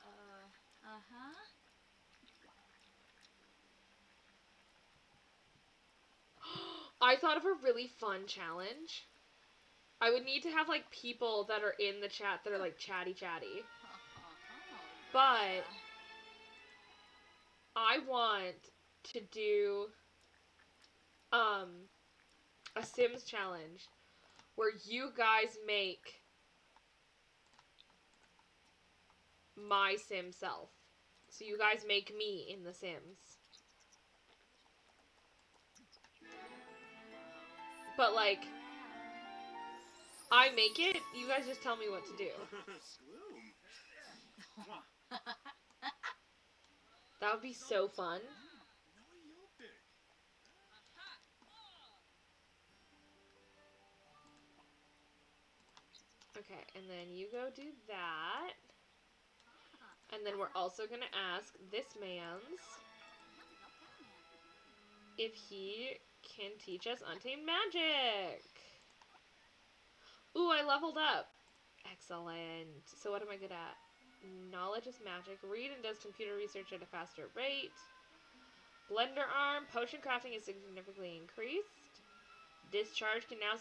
Uh. Uh-huh. I thought of a really fun challenge. I would need to have like people that are in the chat that are like chatty chatty. But I want to do um a Sims challenge where you guys make my sim self. So you guys make me in the Sims. But like I make it, you guys just tell me what to do. That would be so fun. Okay, and then you go do that. And then we're also gonna ask this man's if he can teach us Untamed Magic. Ooh, I leveled up. Excellent. So what am I good at? Knowledge is magic. Read and does computer research at a faster rate. Blender arm. Potion crafting is significantly increased. Discharge can now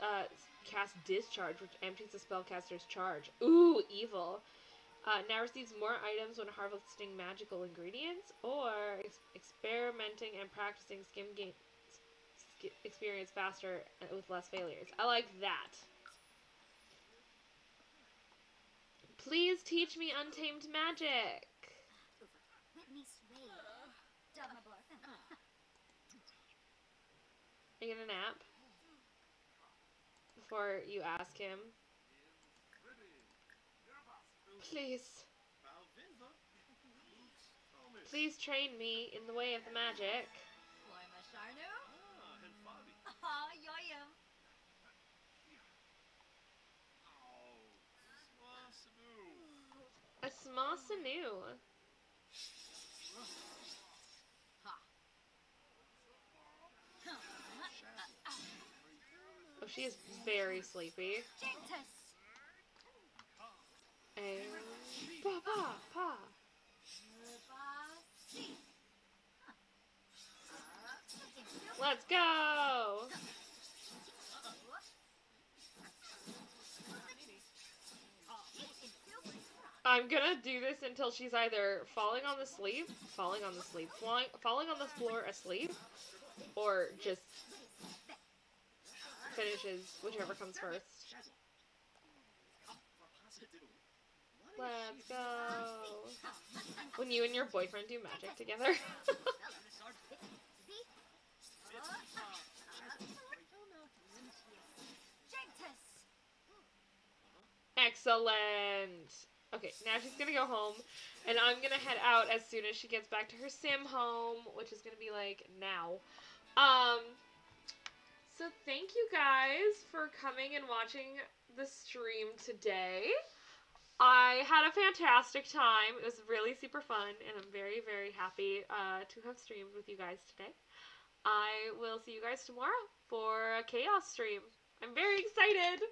uh, cast discharge, which empties the spellcaster's charge. Ooh, evil. Uh, now receives more items when harvesting magical ingredients or ex- experimenting and practicing skim gain sk- experience faster with less failures. I like that. Please teach me untamed magic. Whitney Swade. Dumbledore. Are you gonna nap? Before you ask him. Please, please train me in the way of the magic. And Fabi. Yoyum. Swasanu. A small Sanu. Oh, she is very sleepy. Eh, Basi. Let's go. I'm gonna do this until she's either falling on the sleep, falling on the sleep, falling, falling on the floor asleep, or just finishes whichever comes first. Let's go. When you and your boyfriend do magic together. [LAUGHS] Excellent. Okay, now she's gonna go home, and I'm gonna head out as soon as she gets back to her sim home, which is gonna be like now. Um. So thank you guys for coming and watching the stream today. I had a fantastic time. It was really super fun, and I'm very, very happy uh, to have streamed with you guys today. I will see you guys tomorrow for a chaos stream. I'm very excited.